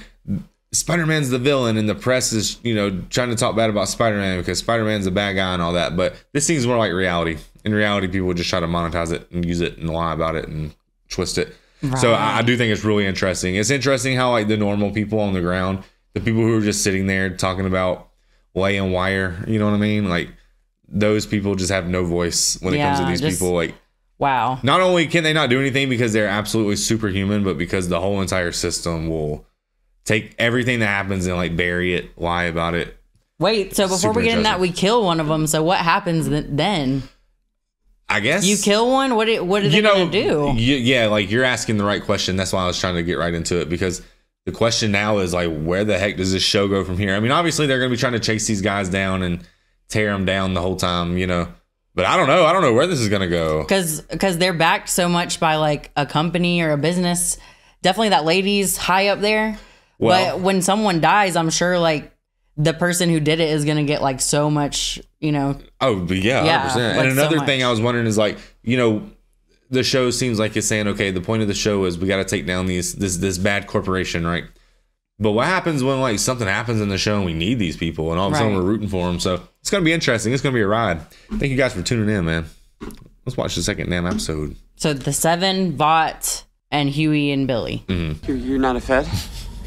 Spider-Man's the villain and the press is, you know, trying to talk bad about Spider-Man because Spider-Man's a bad guy and all that. But this seems more like reality. In reality, people would just try to monetize it and use it and lie about it and twist it. So I, I do think it's really interesting. It's interesting how like the normal people on the ground, the people who are just sitting there talking about laying wire, you know what I mean? Like those people just have no voice when it comes to these just- people. Like Wow. not only can they not do anything because they're absolutely superhuman, but because the whole entire system will take everything that happens and like bury it, lie about it. Wait, so before Super we get in that, we kill one of them. So what happens then? I guess You kill one. What? It, what are they you know, gonna do? y- yeah, like you're asking the right question. That's why I was trying to get right into it because the question now is like, where the heck does this show go from here? I mean, obviously they're going to be trying to chase these guys down and tear them down the whole time, you know. But I don't know. I don't know where this is going to go. because because they're backed so much by like a company or a business. Definitely that lady's high up there. Well- but when someone dies, I'm sure like the person who did it is gonna get like so much, you know. Oh, but yeah, Yeah, 100%. like and another much. thing I was wondering is like, you know, the show seems like it's saying, okay, the point of the show is we got to take down these this this bad corporation, right? But what happens when like something happens in the show and we need these people and all of a sudden Right. we're rooting for them? So it's gonna be interesting. It's gonna be a ride. Thank you guys for tuning in, man. Let's watch the second damn episode. So the seven Vought and Hughie and Billy. Mm-hmm. You're, you're not a Fed.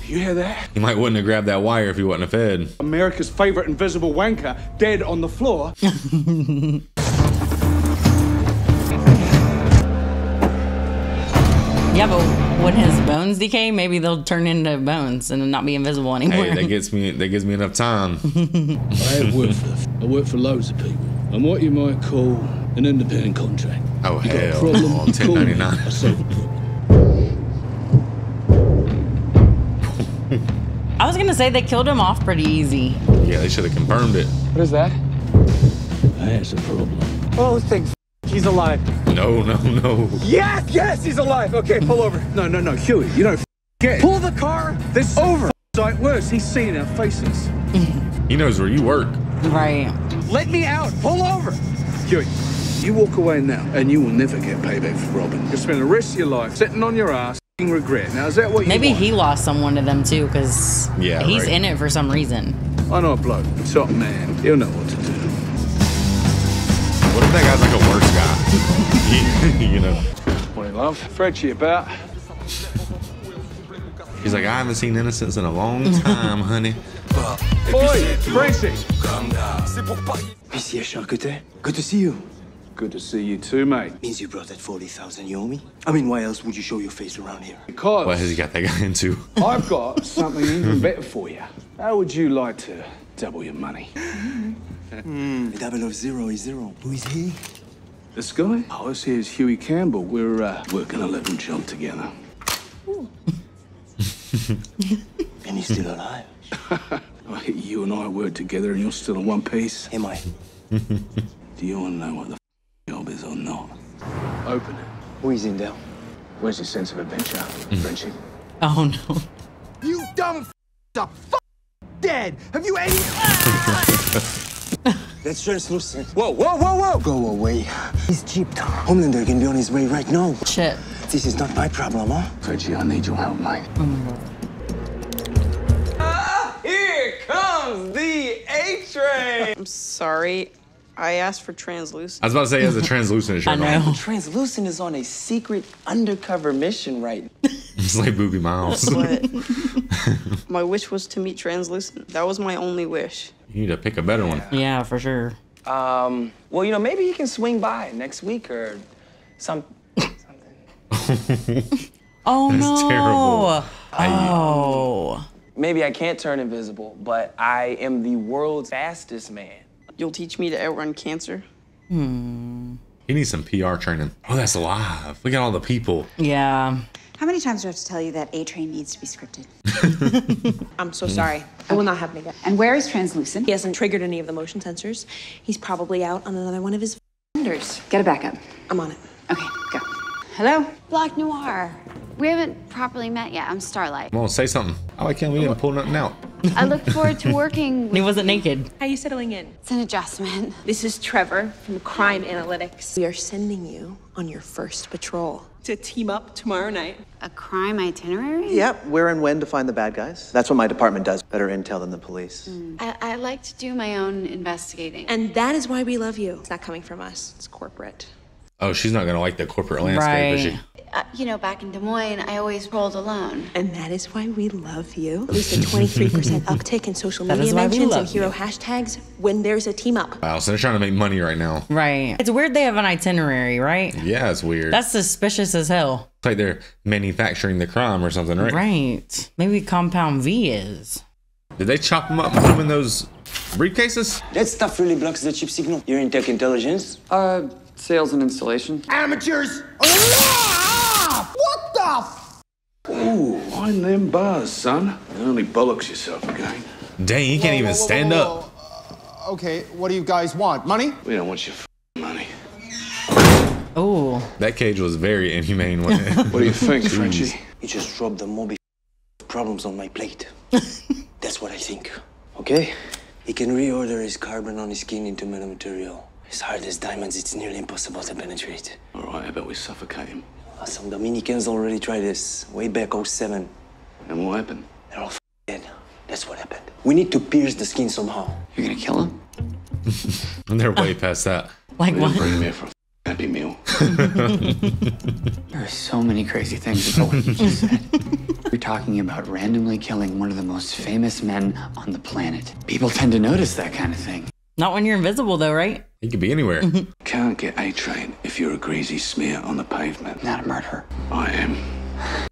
You hear that? He might wouldn't have grabbed that wire if he wasn't a Fed. America's favorite invisible wanker, dead on the floor. yeah, but when his bones decay, maybe they'll turn into bones and not be invisible anymore. Hey, that gets me. That gives me enough time. I have worked for. I work for loads of people. I'm what you might call an independent contract. Oh you got a hell, problem? no, you call me. 1099. I solve the. I was gonna say they killed him off pretty easy. Yeah, they should have confirmed it. What is that? That's a problem. Oh, thank f- he's alive. No, no, no. Yes, yes, he's alive. Okay, pull over. No, no, no, Hughie, you don't f- get. Pull the car. This over. Like worse, he's seeing our faces. He knows where you work. Right. Let me out. Pull over. Hughie, you walk away now, and you will never get payback for robbing. You'll spend the rest of your life sitting on your ass, regret. Now, is that what you Maybe want? he lost someone to them too, because Yeah, he's right. in it for some reason. I know a bloke, top man. He'll know what to do. What if that guy's like a worse guy? you know, Morning, love. Fred, you about? he's like, I haven't seen innocence in a long time, honey. Oi, Frenchie. Monsieur Charcutier, good to see you. Good to see you too, mate. Means you brought that 40,000 you owe me? I mean, why else would you show your face around here? Because What has he got that guy into? I've got something even better for you. How would you like to double your money? The hmm. double of zero is zero. Who is he? This guy? Oh, this here's Hughie Campbell. We're uh, working a little job together. And he's still alive. You and I work together, and you're still in one piece. Am I? Do you want to know what the f- job is or not? Open it. Who is in there? Where's your sense of adventure, Frenchie? Oh no. You dumb f- the f- dead. Have you any? That's translucent. Whoa, whoa, whoa, whoa! Go away. He's chipped. Homelander can be on his way right now. Shit. This is not my problem, huh? Frenchie, I need your help, mate. oh my god ah, Here comes the A train. I'm sorry. I asked for translucent. I was about to say he has a translucent shirt on. Translucent is on a secret undercover mission right now. It's like Booby Miles. My wish was to meet translucent. That was my only wish. You need to pick a better one. Yeah, for sure. Um, well, you know, maybe he can swing by next week or some. something. Oh That's no. terrible. Oh. Maybe I can't turn invisible, but I am the world's fastest man. You'll teach me to outrun cancer. Hmm. He needs some PR training. Oh, that's live. Look at all the people. Yeah. How many times do I have to tell you that A Train needs to be scripted? I'm so sorry. I will not happen again. And where is Translucent? He hasn't triggered any of the motion sensors. He's probably out on another one of his vendors. Get a backup. I'm on it. Okay, go. Hello? Black Noir. We haven't properly met yet. I'm Starlight. Come on, say something. Oh, I can't. We didn't pull nothing out. I look forward to working with He wasn't naked. How are you settling in? It's an adjustment. This is Trevor from Crime Analytics. We are sending you on your first patrol to team up tomorrow night. A crime itinerary? Yep, where and when to find the bad guys. That's what my department does. Better intel than the police. Mm. I, I like to do my own investigating. And that is why we love you. It's not coming from us, it's corporate. Oh, she's not gonna like the corporate landscape, is she? Uh, you know, back in Des Moines, I always rolled alone. And that is why we love you. At least a 23% uptick in social media is why we mentions and love hero hashtags when there's a team up. Wow, so they're trying to make money right now. Right. It's weird they have an itinerary, right? Yeah, it's weird. That's suspicious as hell. It's like they're manufacturing the crime or something, right? Right. Maybe Compound V is. Did they chop them up and put them in those briefcases? That stuff really blocks the chip signal. You're in tech intelligence? Uh, sales and installation. Amateurs! What the f- Ooh, mind them bars, son. Only bollocks yourself again. Dang, he can't even stand up. Okay, what do you guys want? Money? We don't want your f- money. Oh. That cage was very inhumane. wasn't it? What do you think, Jeez. Frenchie? You just dropped the Moby problems on my plate. That's what I think. Okay? He can reorder his carbon on his skin into metamaterial. As hard as diamonds, it's nearly impossible to penetrate. All right, I bet we suffocate him? Uh, Some Dominicans already tried this, way back 07. And what happened? They're all f- dead. That's what happened. We need to pierce the skin somehow. You're gonna kill him? And they're way past that. Like We'll what? bring him here for a happy meal. There are so many crazy things about what you just said. You're talking about randomly killing one of the most famous men on the planet. People tend to notice that kind of thing. Not when you're invisible, though, right? He could be anywhere. Mm-hmm. Can't get A train if you're a greasy smear on the pavement. Not a murderer. I am.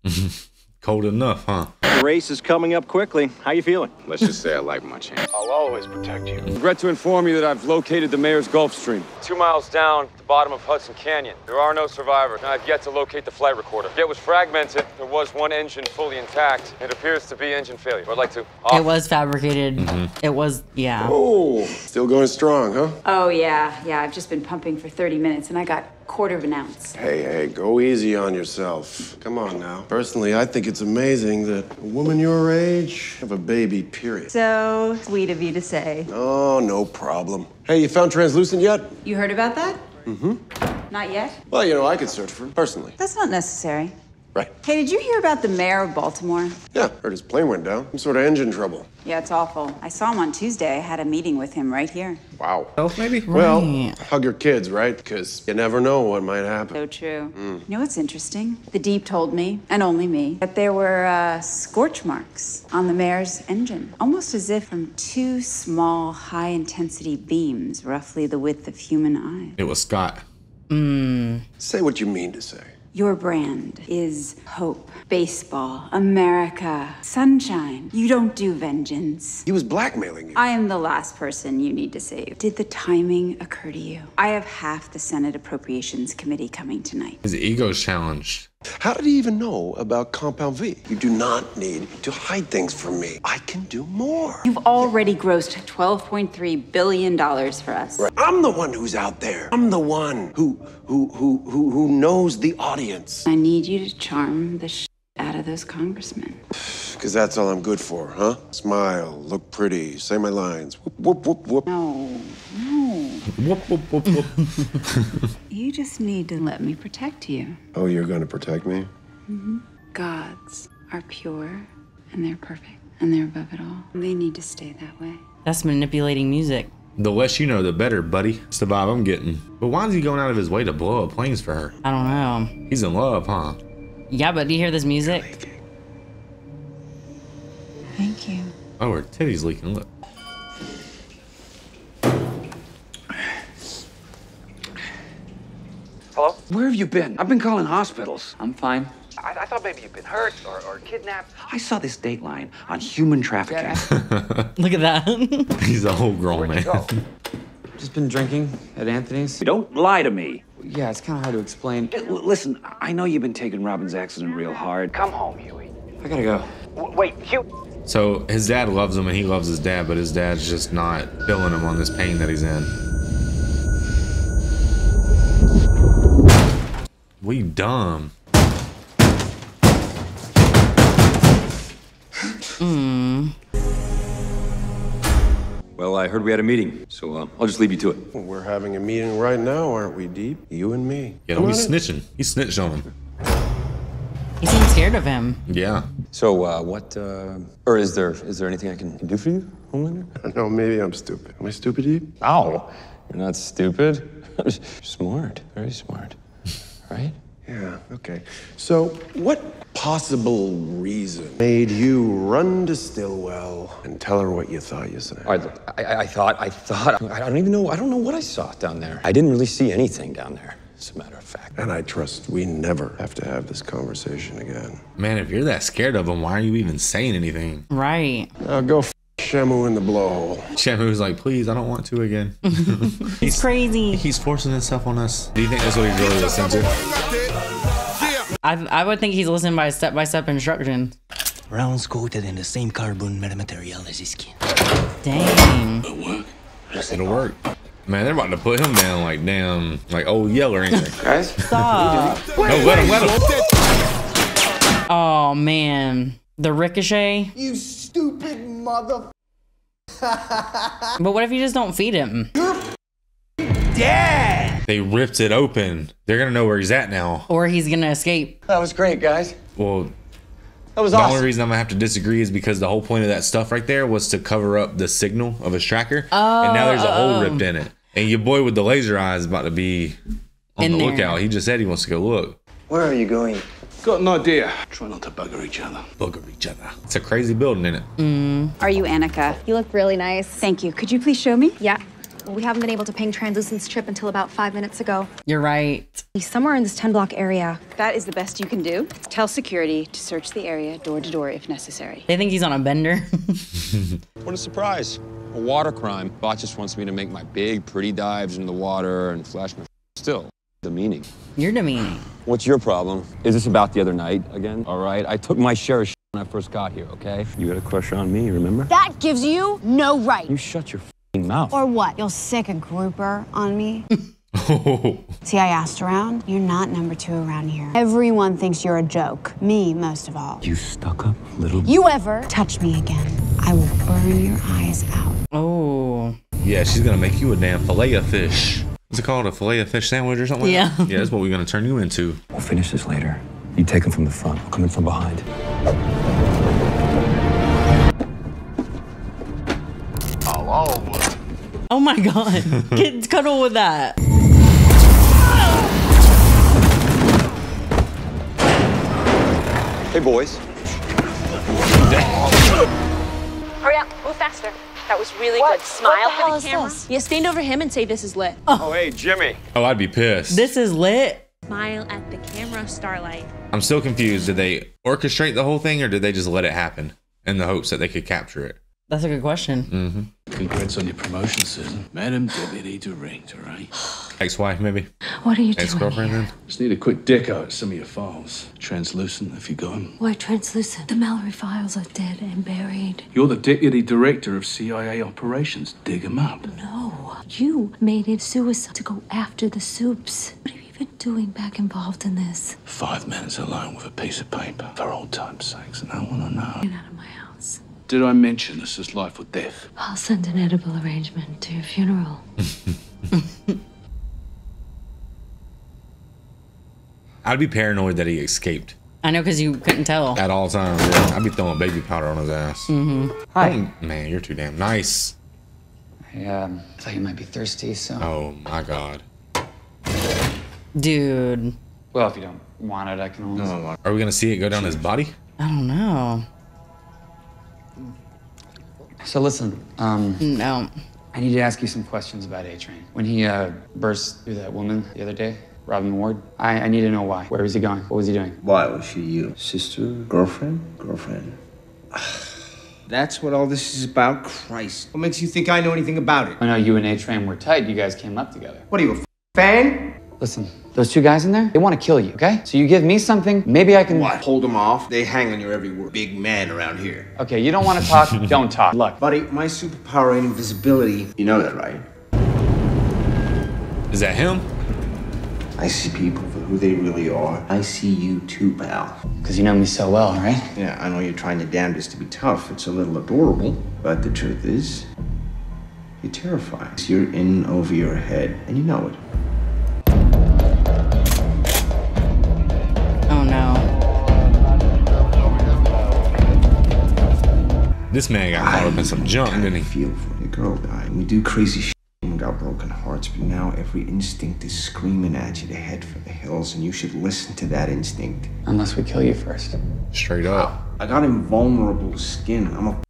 Cold enough, huh? The race is coming up quickly. How you feeling? Let's just say I like my chance. I'll always protect you. Regret to inform you that I've located the mayor's Gulfstream. Two miles down at the bottom of Hudson Canyon. There are no survivors, and I've yet to locate the flight recorder. It was fragmented. There was one engine fully intact. It appears to be engine failure. I'd like to. It was fabricated. Mm-hmm. It was, yeah. Oh, still going strong, huh? Oh, yeah, yeah. I've just been pumping for 30 minutes and I got quarter of an ounce. Hey, hey, go easy on yourself. Come on now. Personally, I think it's amazing that a woman your age have a baby, period. So sweet of you to say. Oh, no problem. Hey, you found translucent yet? You heard about that? Mm-hmm. Not yet? Well, you know, I could search for it personally. That's not necessary. Right. Hey, did you hear about the mayor of Baltimore? Yeah, heard his plane went down. Some sort of engine trouble. Yeah, it's awful. I saw him on Tuesday. I had a meeting with him right here. Wow. Health, maybe? Well, hug your kids, right? Because you never know what might happen. So true. Mm. You know what's interesting? The Deep told me, and only me, that there were uh, scorch marks on the mayor's engine, almost as if from two small, high intensity beams, roughly the width of human eyes. It was Scott. Say what you mean to say. Your brand is hope, baseball, America, sunshine. You don't do vengeance. He was blackmailing you. I am the last person you need to save. Did the timing occur to you? I have half the Senate Appropriations Committee coming tonight. His ego's challenged. How did he even know about Compound V? You do not need to hide things from me. I can do more. You've already grossed $12.3 billion for us. Right. I'm the one who's out there. I'm the one who who who who who knows the audience. I need you to charm the sh- out of those congressmen. Because that's all I'm good for, huh? Smile, look pretty, say my lines. Whoop whoop whoop whoop. No, no. Whoop, whoop, whoop, whoop. You just need to let me protect you. Oh, you're gonna protect me? Mm-hmm. Gods are pure and they're perfect and they're above it all. They need to stay that way. That's manipulating music. The less you know, the better, buddy. It's the vibe I'm getting. But why is he going out of his way to blow up planes for her? I don't know. He's in love, huh? Yeah, but do you hear this music? Thank you. Oh, her titty's leaking. Look. Hello? Where have you been? I've been calling hospitals. I'm fine. I, I thought maybe you'd been hurt or, or kidnapped. I saw this dateline on human trafficking. Look at that. He's a whole grown man. Just been drinking at Anthony's. Don't lie to me. Yeah, it's kind of hard to explain. L- listen, I know you've been taking Robin's accident real hard. Come home, Hughie. I gotta go. W- wait, Hugh. So his dad loves him and he loves his dad, but his dad's just not filling him on this pain that he's in. We dumb. Hmm. Well, I heard we had a meeting, so uh, I'll just leave you to it. We're having a meeting right now, aren't we, Deep? You and me. Yeah, Come don't be on in. snitching. He snitched on him. He seems scared of him. Yeah. So, uh, what, uh, or is there is there anything I can do for you, Homelander? No, maybe I'm stupid. Am I stupid, Deep? No, you're not stupid. smart, very smart, right? Yeah, okay. So, what possible reason made you run to Stillwell and tell her what you thought you said? All right, look, I, I, I thought, I thought, I don't even know, I don't know what I saw down there. I didn't really see anything down there, as a matter of fact. And I trust we never have to have this conversation again. Man, if you're that scared of him, why are you even saying anything? Right. Now go f- Shamu in the blowhole. Shamu's like, please, I don't want to again. He's crazy. He's forcing himself on us. Do you think that's what he's really listening to? I, I would think he's listening by step by step instructions. Rounds coated in the same carbon metamaterial as his skin. Dang. It'll work. Man, they're about to put him down like damn, like old Yeller, ain't they? Guys? Stop. No, let him, let him. Oh man. The ricochet. You stupid mother. But what if you just don't feed him? Dad! They ripped it open. They're gonna know where he's at now. Or he's gonna escape. That was great, guys. Well, That was the awesome. only reason I'm gonna have to disagree is because the whole point of that stuff right there was to cover up the signal of his tracker, and now there's a hole Oh. ripped oh, in it. And your boy with the laser eyes is about to be on the there. lookout. He just said he wants to go look. Where are you going? Got an idea. Try not to bugger each other. Bugger each other. It's a crazy building, isn't it? Mm. Are you Annika? You look really nice. Thank you. Could you please show me? Yeah. We haven't been able to ping Translucent's chip until about five minutes ago. You're right. He's somewhere in this 10 block area. That is the best you can do. Tell security to search the area door to door if necessary. They think he's on a bender. What a surprise. A water crime. Vought just wants me to make my big, pretty dives into the water and flash my. Still, demeaning. You're demeaning. What's your problem? Is this about the other night again? All right, I took my share of shit when I first got here, okay? You got a crush on me, remember? That gives you no right. You shut your fing mouth. Or what? You'll sick a grouper on me? See, I asked around. You're not number two around here. Everyone thinks you're a joke. Me, most of all. You stuck up little. You ever touch me again, I will burn your eyes out. Oh. Yeah, she's gonna make you a damn fillet of fish. What's it called? A fillet of fish sandwich or something? Like Yeah. That? Yeah, that's what we're gonna turn you into. We'll finish this later. You take him from the front. I'll come in from behind. Oh my god. Get cuddle with that. Hey, boys. Hurry up, move faster. That was really good. Smile for the camera. Yeah, stand over him and say this is lit. Oh, hey, Jimmy. Oh, I'd be pissed. This is lit. Smile at the camera, Starlight. I'm still confused. Did they orchestrate the whole thing or did they just let it happen in the hopes that they could capture it? That's a good question. Mm-hmm. Congrats on your promotion, Susan. Madam Deputy Director, right? Ex-wife, maybe. What are you Ex-girlfriend, then. Just need a quick deco at some of your files. Translucent, if you got 'em. Why translucent? The Mallory files are dead and buried. You're the Deputy Director of CIA Operations. Dig 'em up. No, you made it suicide to go after the supes. What have you been doing back involved in this? Five minutes alone with a piece of paper for old time's sakes, and I want to know. Get out of my house. Did I mention this is life or death? I'll send an edible arrangement to your funeral. I'd be paranoid that he escaped I know because you couldn't tell. at all times. Yeah. I'd be throwing baby powder on his ass. Mm-hmm. Hi. man, you're too damn nice. I um, thought you might be thirsty, so. Oh my god. Dude. Well, if you don't want it, I can always. Are we gonna see it go down his body? I don't know. So listen, um. No. I need to ask you some questions about A Train. When he uh, burst through that woman the other day, Robin Ward, I, I need to know why. Where was he going? What was he doing? Why was she you? Sister? Girlfriend? Girlfriend. That's what all this is about? Christ. What makes you think I know anything about it? I know you and A Train were tight. You guys came up together. What are you, a f- fan? Listen, those two guys in there, they want to kill you, okay? So you give me something, maybe I can. What? Hold them off? They hang on your every word. Big man around here. Okay, you don't want to talk, don't talk. Look. Buddy, my superpower ain't invisibility. You know that, right? Is that him? I see people for who they really are. I see you too, pal. Because you know me so well, right? Yeah, I know you're trying your damnedest to be tough. It's a little adorable. But the truth is, you're terrified. You're in over your head, and you know it. This man got caught up in some junk, didn't he? feel for the girl died. We do crazy shit and we got broken hearts, but now every instinct is screaming at you to head for the hills, and you should listen to that instinct. Unless we kill you first. Straight up. I got invulnerable skin. I'm a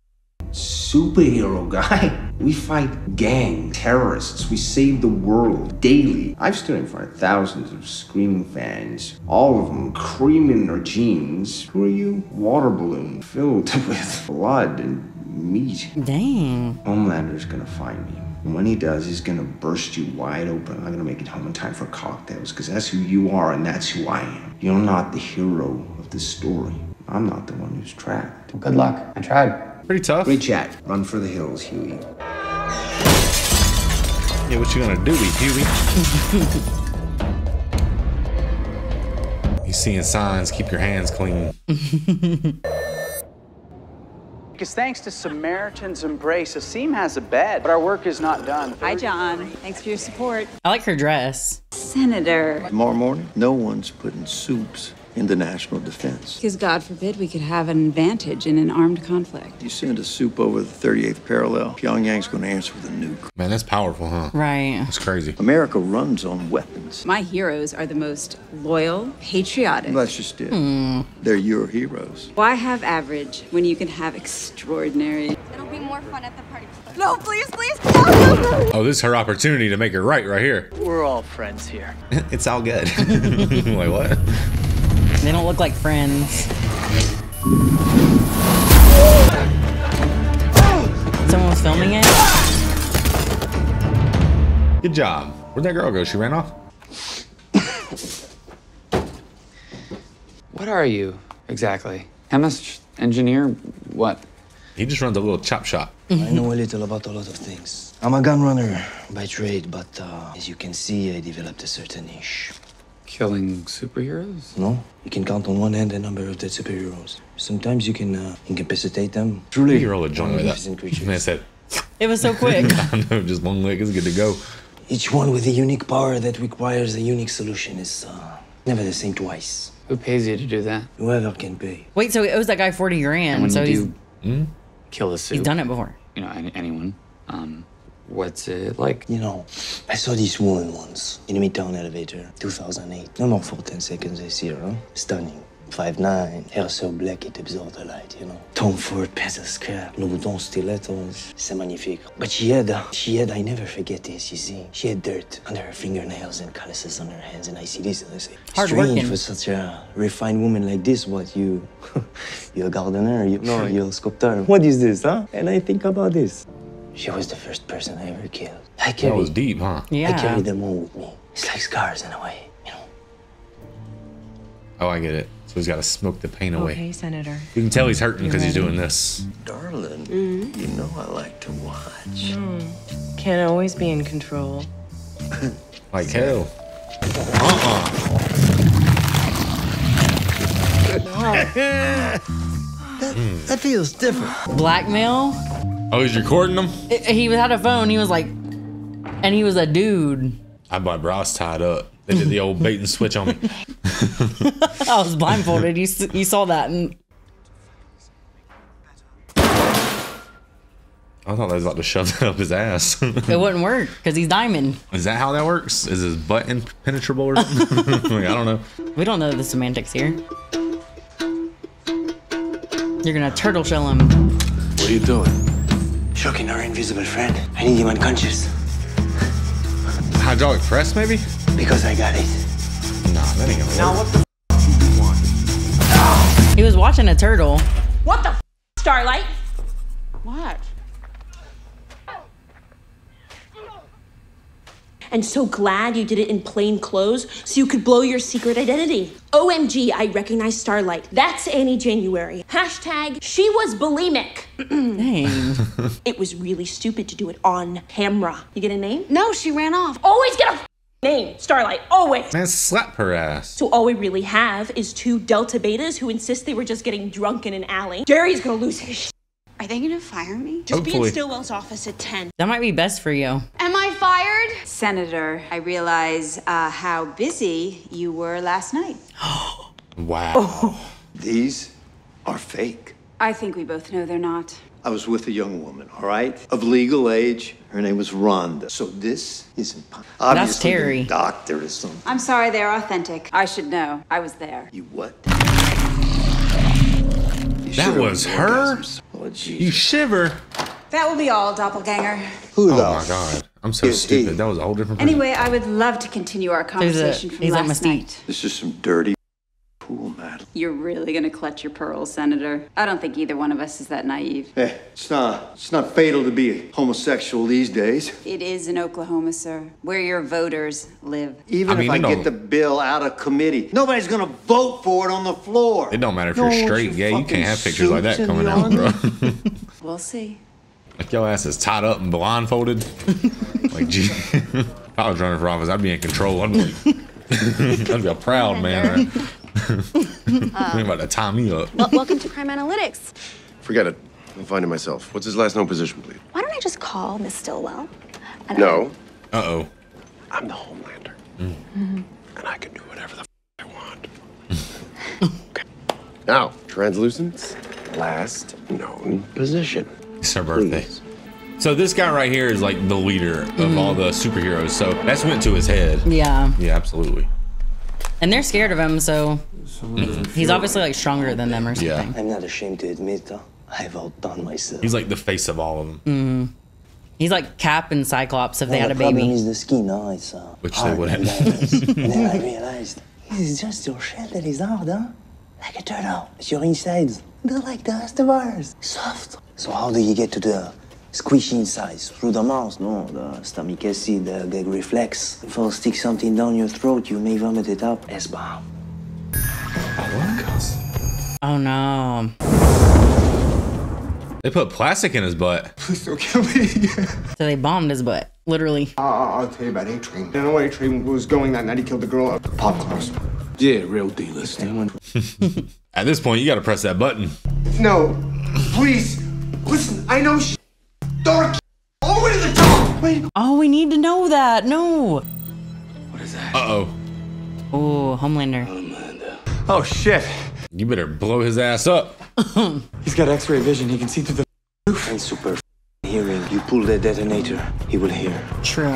superhero guy. We fight gang terrorists. We save the world daily. I've stood in front of thousands of screaming fans, all of them creaming their jeans. Who are you? Water balloon filled with blood and meat. Dang. Homelander's gonna find me. And when he does, he's gonna burst you wide open. I'm gonna make it home in time for cocktails, because that's who you are and that's who I am. You're not the hero of the story. I'm not the one who's trapped. Good luck. I tried. Pretty tough. Great chat. Run for the hills, Hughie. Yeah, what you gonna do, Hughie? He's seeing signs. Keep your hands clean. Because thanks to Samaritan's Embrace, Asim has a bed, but our work is not done. Hi, John. Thanks for your support. I like her dress. Senator. Tomorrow morning, no one's putting supes in the national defense. Because God forbid we could have an advantage in an armed conflict. You send a supe over the 38th parallel, Pyongyang's going to answer with a nuke. Man, that's powerful, huh? Right. That's crazy. America runs on weapons. My heroes are the most loyal, patriotic. That's just it. Hmm. They're your heroes. Why have average when you can have extraordinary? It'll be more fun at the party. No, please, please. Oh, this is her opportunity to make it right right here. We're all friends here. it's all good. Wait, what? They don't look like friends. Someone was filming it. Good job. Where'd that girl go? She ran off? What are you exactly? Chemist? Engineer? What? He just runs a little chop shop. I know a little about a lot of things. I'm a gun runner by trade, but uh, as you can see, I developed a certain niche. Killing superheroes? No, you can count on one hand the number of dead superheroes. Sometimes you can uh, incapacitate them. Truly, You roll a joint with that. magnificent creatures. Man said, It was so quick. I know, just one lick is good to go. Each one with a unique power that requires a unique solution is uh, never the same twice. Who pays you to do that? Whoever can pay. Wait, so he owes that guy 40 And grand. when So you he's do Hmm? kill a supe, he's done it before. you know, any, anyone, um, what's it like? You know, I saw this woman once in a midtown elevator, 2008. No more for 10 seconds, I see her, huh? Stunning. 5'9, hair so black it absorbs the light, you know. Tom Ford, peasants cap, Louboutin stilettos. C'est magnifique. But she had, uh, she had, I never forget this, you see. She had dirt under her fingernails and calluses on her hands, and I see this and I say, Hard strange working. for such a refined woman like this, what, you, you're a gardener, you, no, you're a sculptor. What is this, huh? And I think about this. She was the first person I ever killed. I That carry, was deep, huh? Yeah. I carry them all with me. It's like scars in a way. you know. Oh, I get it. So he's got to smoke the pain away. Okay, Senator. You can tell he's hurting because he's doing this. Darling, Mhm. you know I like to watch. No. Can't always be in control. Like hell. Uh-uh. that, that feels different. Blackmail? Oh, he's recording them? I- He had a phone. He was like, and he was a dude. I bought brows tied up. They did the old bait and switch on me. I was blindfolded. You, you saw that. And I thought I was about to shove that up his ass. it wouldn't work because he's diamond. Is that how that works? Is his butt impenetrable or something? Like, I don't know. We don't know the semantics here. You're gonna turtle shell him. What are you doing? Shocking our invisible friend. I need him unconscious. Hydraulic press, maybe? Because I got it. Nah, that ain't gonna Now what the He was watching a turtle. What the f- Starlight? What? And so glad you did it in plain clothes so you could blow your secret identity. OMG, I recognize Starlight. That's Annie January. Hashtag she was bulimic. Dang. it was really stupid to do it on camera. You get a name? No, she ran off. Always get a name. Starlight, always. Man, slap her ass. So all we really have is two Delta Betas who insist they were just getting drunk in an alley. Jerry's gonna lose his sh- Are they gonna fire me? Just be in Stillwell's office at 10. That might be best for you. Am I fired? Senator, I realize uh, how busy you were last night. Wow. These are fake. I think we both know they're not. I was with a young woman, all right? Of legal age. Her name was Rhonda. So this isn't po- obviously the Terry. doctor is some. I'm sorry, they're authentic. I should know. I was there. You what? That was her? Oh, you shiver. That will be all, doppelganger. Who oh my god. I'm so stupid. That was a whole different person. Anyway, I would love to continue our conversation from last Mystique. night. This is some dirty pool, Madeline. You're really gonna clutch your pearls, Senator. I don't think either one of us is that naive. Hey, it's not, it's not fatal to be homosexual these days. It is in Oklahoma, sir, where your voters live. Even I mean, if I get don't- the bill out of committee, nobody's gonna vote for it on the floor. It don't matter if No you're straight, your gay. You fucking can't have pictures like that coming out, bro. We'll see. like your ass is tied up and blindfolded. like, gee, if I was running for office, I'd be in control. I'd be, I'd be a proud man. Right? Uh, Think about to tie me up. Well, welcome to Crime Analytics. Forget it. I'll find it myself. What's his last known position, please? Why don't I just call Miss Stillwell? And No. Uh oh. I'm the Homelander. Mhm. And I can do whatever the f- I want. okay. Now, Translucent's, last known position. It's her birthday. So this guy right here is like the leader of Mhm. all the superheroes. So that's went to his head. Yeah. Yeah, absolutely. And they're scared of him, so he's obviously like stronger than them or Yeah. something. I'm not ashamed to admit, uh, I've outdone myself. He's like the face of all of them. Mm. He's like Cap and Cyclops if they Well, had a the problem baby. is the skin, huh? It's uh, Which they hard would and have. nervous. and then I realized, it's just your shell that is hard, huh? Like a turtle. It's your insides. They're like the rest of ours. Soft. So how do you get to the squishy inside Through the mouth, no? The stomach acid, the gag reflex. If I'll stick something down your throat, you may vomit it up. S-bomb. Oh no. They put plastic in his butt. Please don't kill me. So they bombed his butt, literally. Uh, I'll tell you about A-Train. I know why A-Train was going that night he killed the girl at the Popclaw's. Yeah, real D-list. At this point, you got to press that button. No, please. Listen, I know sh- dark all the way to the top. Wait. Oh, we need to know that. No. What is that? Uh oh. Oh, Homelander. Homelander. Oh shit. You better blow his ass up. He's got X-ray vision. He can see through the Roof and super hearing. You pull the detonator, he will hear. True.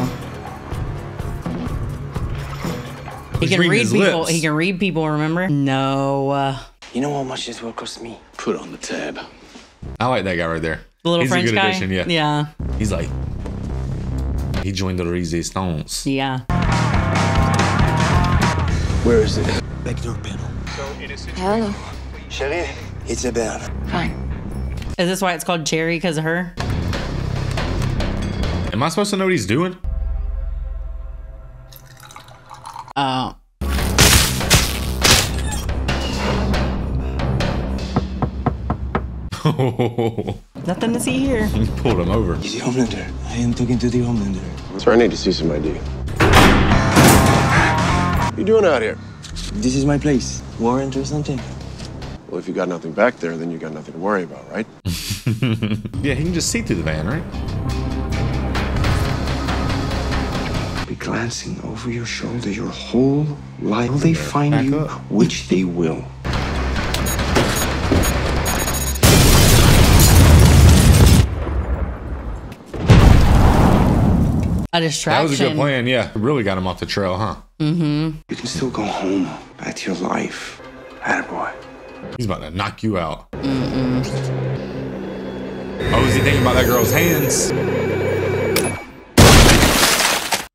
He He's can reading read people. lips. He can read people. Remember? No. Uh, You know how much this will cost me? Put on the tab. I like that guy right there. The little He's French a good guy. addition, yeah. Yeah. He's like, he joined the Resistance. Yeah. Where is it? Back door panel. Hello. Chérie, it's a bear. Fine. Is this why it's called Cherry? Because of her? Am I supposed to know what he's doing? Oh. Nothing to see here. He pulled him over. He's the Homelander. I am talking to the Homelander. Sir, I need to see some ID. What you doing out here? This is my place. Warrant or something? Well, if you got nothing back there, then you got nothing to worry about, right? yeah, he can just see through the van, right? Be glancing over your shoulder your whole life. Will they find you? Which they will. A That was a good plan. Yeah, really got him off the trail, huh? Mm-hmm. You can still go home, back to your life. Attaboy. He's about to knock you out. Mm-mm. Oh, is he thinking about that girl's hands?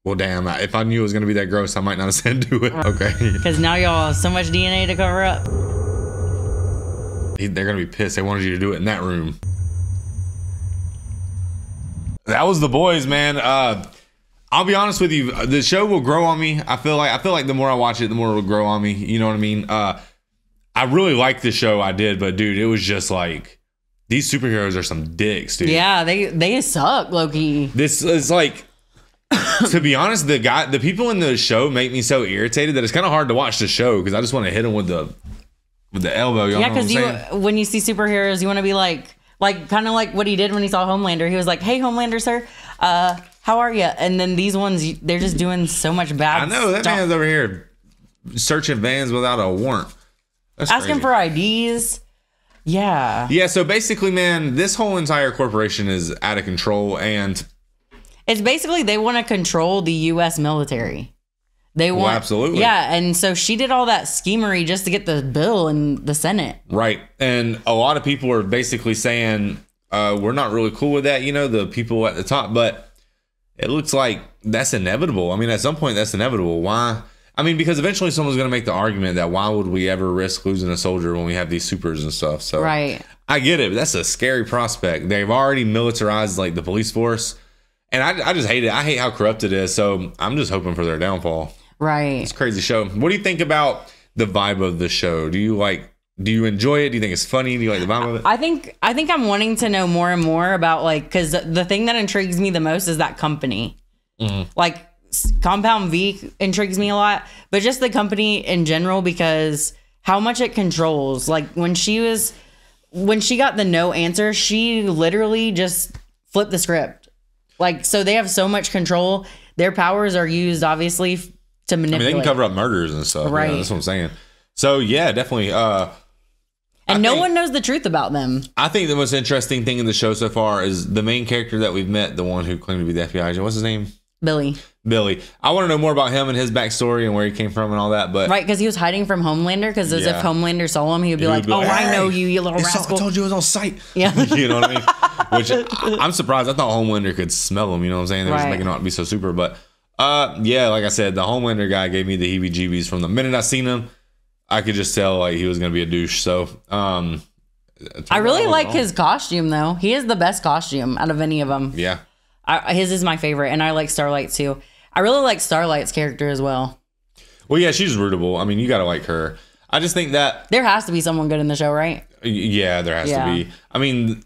Well, damn. If I knew it was gonna be that gross, I might not have said do it. Okay. Because now y'all have so much DNA to cover up. They're gonna be pissed. They wanted you to do it in that room. That was the boys, man. Uh, I'll be honest with you. The show will grow on me. I feel like I feel like the more I watch it, the more it will grow on me. You know what I mean? Uh, I really liked the show. I did, but dude, it was just like these superheroes are some dicks, dude. Yeah, they they suck, Loki. This is like, to be honest, the guy, the people in the show make me so irritated that it's kind of hard to watch the show because I just want to hit them with the with the elbow. Yeah, know what I'm because you saying? when you see superheroes, you want to be like like kind of like what he did when he saw Homelander. He was like, "Hey, Homelander, sir, uh, how are you?" And then these ones, they're just doing so much bad. I know that stuff. man's over here searching vans without a warrant. That's asking crazy. for IDs. Yeah, Yeah, so basically, man, this whole entire corporation is out of control, and it's basically they want to control the U.S. military. They Well, want absolutely. yeah, and so she did all that schemery just to get the bill in the Senate. right, and a lot of people are basically saying uh, we're not really cool with that. You know, the people at the top, but it looks like that's inevitable. I mean, at some point, that's inevitable. Why? I mean, because eventually someone's going to make the argument that why would we ever risk losing a soldier when we have these supers and stuff? So Right. I get it, but that's a scary prospect. They've already militarized like the police force, and I, I just hate it. I hate how corrupt it is. So I'm just hoping for their downfall. Right. It's a crazy show. What do you think about the vibe of the show? Do you like? Do you enjoy it? Do you think it's funny? Do you like the vibe of it? I think I think I'm wanting to know more and more about like because the thing that intrigues me the most is that company. Mhm. Like Compound V intrigues me a lot, but just the company in general because how much it controls. Like when she was when she got the no answer, she literally just flipped the script. Like so they have so much control. Their powers are used obviously f- to I mean, manipulate. they can cover up murders and stuff. Right. Right. that's what I'm saying. So yeah, definitely. Uh, and no one knows the truth about them. I think the most interesting thing in the show so far is the main character that we've met, the one who claimed to be the FBI agent. What's his name? Billy, Billy. I want to know more about him and his backstory and where he came from and all that. But right? Because he was hiding from Homelander. Because as if Homelander saw him, he would be He would like, be "Oh, like, I know you, you little rascal." I told you it was on site. Yeah. you know what I mean? Which I, I'm surprised. I thought Homelander could smell him. You know what I'm saying? They was Right. making him out to be so super. But uh, yeah, like I said, the Homelander guy gave me the heebie-jeebies from the minute I seen him. I could just tell like he was gonna be a douche. So um, I really was like wrong. his costume though. He is the best costume out of any of them. Yeah. I, his is my favorite, and I like Starlight too. I really like Starlight's character as well. Well, yeah, she's rootable. I mean, you gotta like her. I just think that There has to be someone good in the show, right? Yeah, there has Yeah. to be. I mean,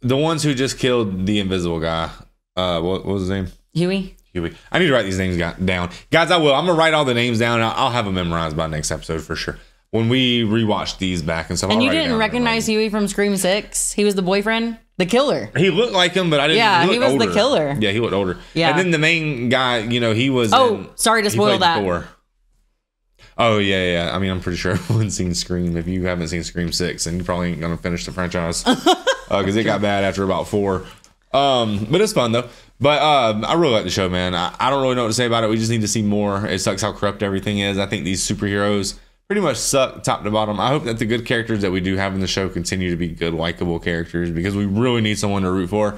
the ones who just killed the invisible guy. Uh, what, what was his name? Hughie. Hughie. I need to write these names down, guys. I will. I'm gonna write all the names down. And I'll have them memorized by next episode for sure. When we rewatch these back and stuff. and I'll you didn't recognize Hughie from Scream Six? He was the boyfriend, the killer. He looked like him, but I didn't. Yeah, he looked was the killer. Yeah, he looked older. Yeah. and then the main guy, you know, he was. Oh, in- sorry to spoil that. Thor. Oh yeah, yeah. I mean, I'm pretty sure everyone's seen Scream. If you haven't seen Scream Six, and you probably ain't gonna finish the franchise because it got bad after about four. Um, but it's fun though. But uh, I really like the show, man. I, I don't really know what to say about it. We just need to see more. It sucks how corrupt everything is. I think these superheroes pretty much suck top to bottom. I hope that the good characters that we do have in the show continue to be good, likable characters because we really need someone to root for.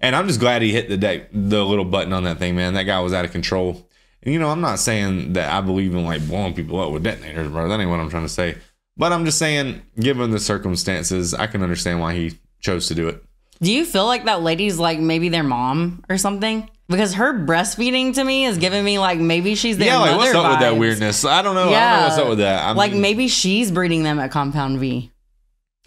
And I'm just glad he hit the the little button on that thing, man. That guy was out of control. And you know, I'm not saying that I believe in like blowing people up with detonators, bro. That ain't what I'm trying to say. But I'm just saying, given the circumstances, I can understand why he chose to do it. Do you feel like that lady's like maybe their mom or something? Because her breastfeeding to me is giving me like maybe she's their yeah, like what's up with that weirdness? I don't know. I don't know what's up with that. I like mean, maybe she's breeding them at Compound V.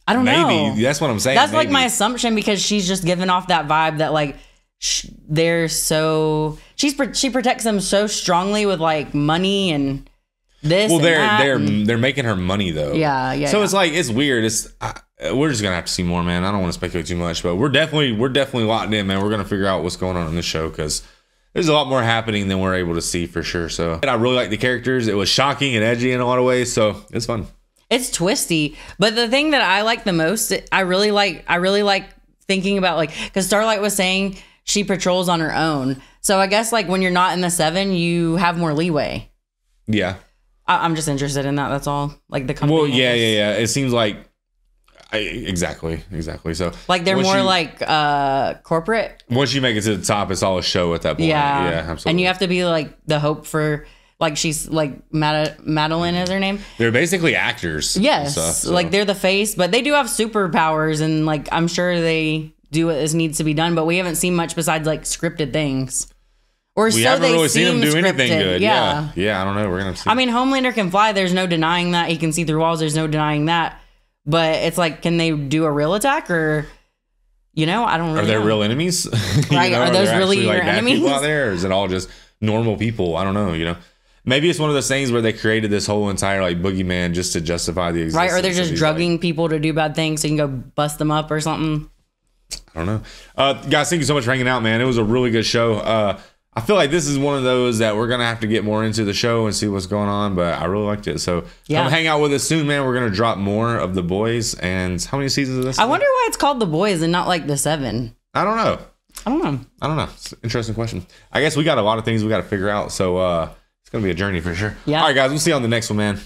I don't maybe know. Maybe that's what I'm saying. That's like my assumption because she's just giving off that vibe that like sh- they're so she's she protects them so strongly with like money and this. well, they're they're and- they're making her money though. Yeah, yeah, So yeah. it's like it's weird. It's I, Uh, we're just gonna have to see more, man. I don't want to speculate too much, but we're definitely we're definitely locked in, man. We're gonna figure out what's going on in this show because there's a lot more happening than we're able to see for sure. So and I really like the characters. It was shocking and edgy in a lot of ways, so it's fun. It's twisty, but the thing that I like the most, I really like, I really like thinking about like because Starlight was saying she patrols on her own. So I guess like when you're not in the seven, you have more leeway. Yeah. I, I'm just interested in that. That's all. Like the company. Well, yeah, yeah, yeah. It seems like I, exactly, exactly. So Like they're more you- like uh corporate. once you make it to the top, it's all a show at that point. Yeah. yeah, absolutely. And you have to be like the hope for like she's like Mad- Madelyn is her name. They're basically actors. Yes, stuff, so. like they're the face, but they do have superpowers, and like I'm sure they do what is needs to be done. But we haven't seen much besides like scripted things, or we so haven't they really seen seem them do anything scripted. good. Yeah. Yeah. yeah, I don't know. We're gonna see. I mean Homelander can fly. There's no denying that he can see through walls. There's no denying that. But it's like, can they do a real attack or, you know, I don't are really. there know. real enemies? You Right, are those there really your people enemies? out there, or is it all just normal people? I don't know. You know, maybe it's one of those things where they created this whole entire like boogeyman just to justify the existence. Right, or they're just drugging people to do bad things so you can go bust them up or something. I don't know. Uh, guys, thank you so much for hanging out, man. It was a really good show. Uh, I feel like this is one of those that we're gonna have to get more into the show and see what's going on, but I really liked it. So Yeah. come hang out with us soon, man. We're gonna drop more of the boys. And how many seasons of this? I wonder why it's called The Boys and not like The Seven. I don't know. I don't know. I don't know. Interesting question. I guess we got a lot of things we got to figure out. So uh, it's gonna be a journey for sure. Yeah. All right, guys. We'll see you on the next one, man.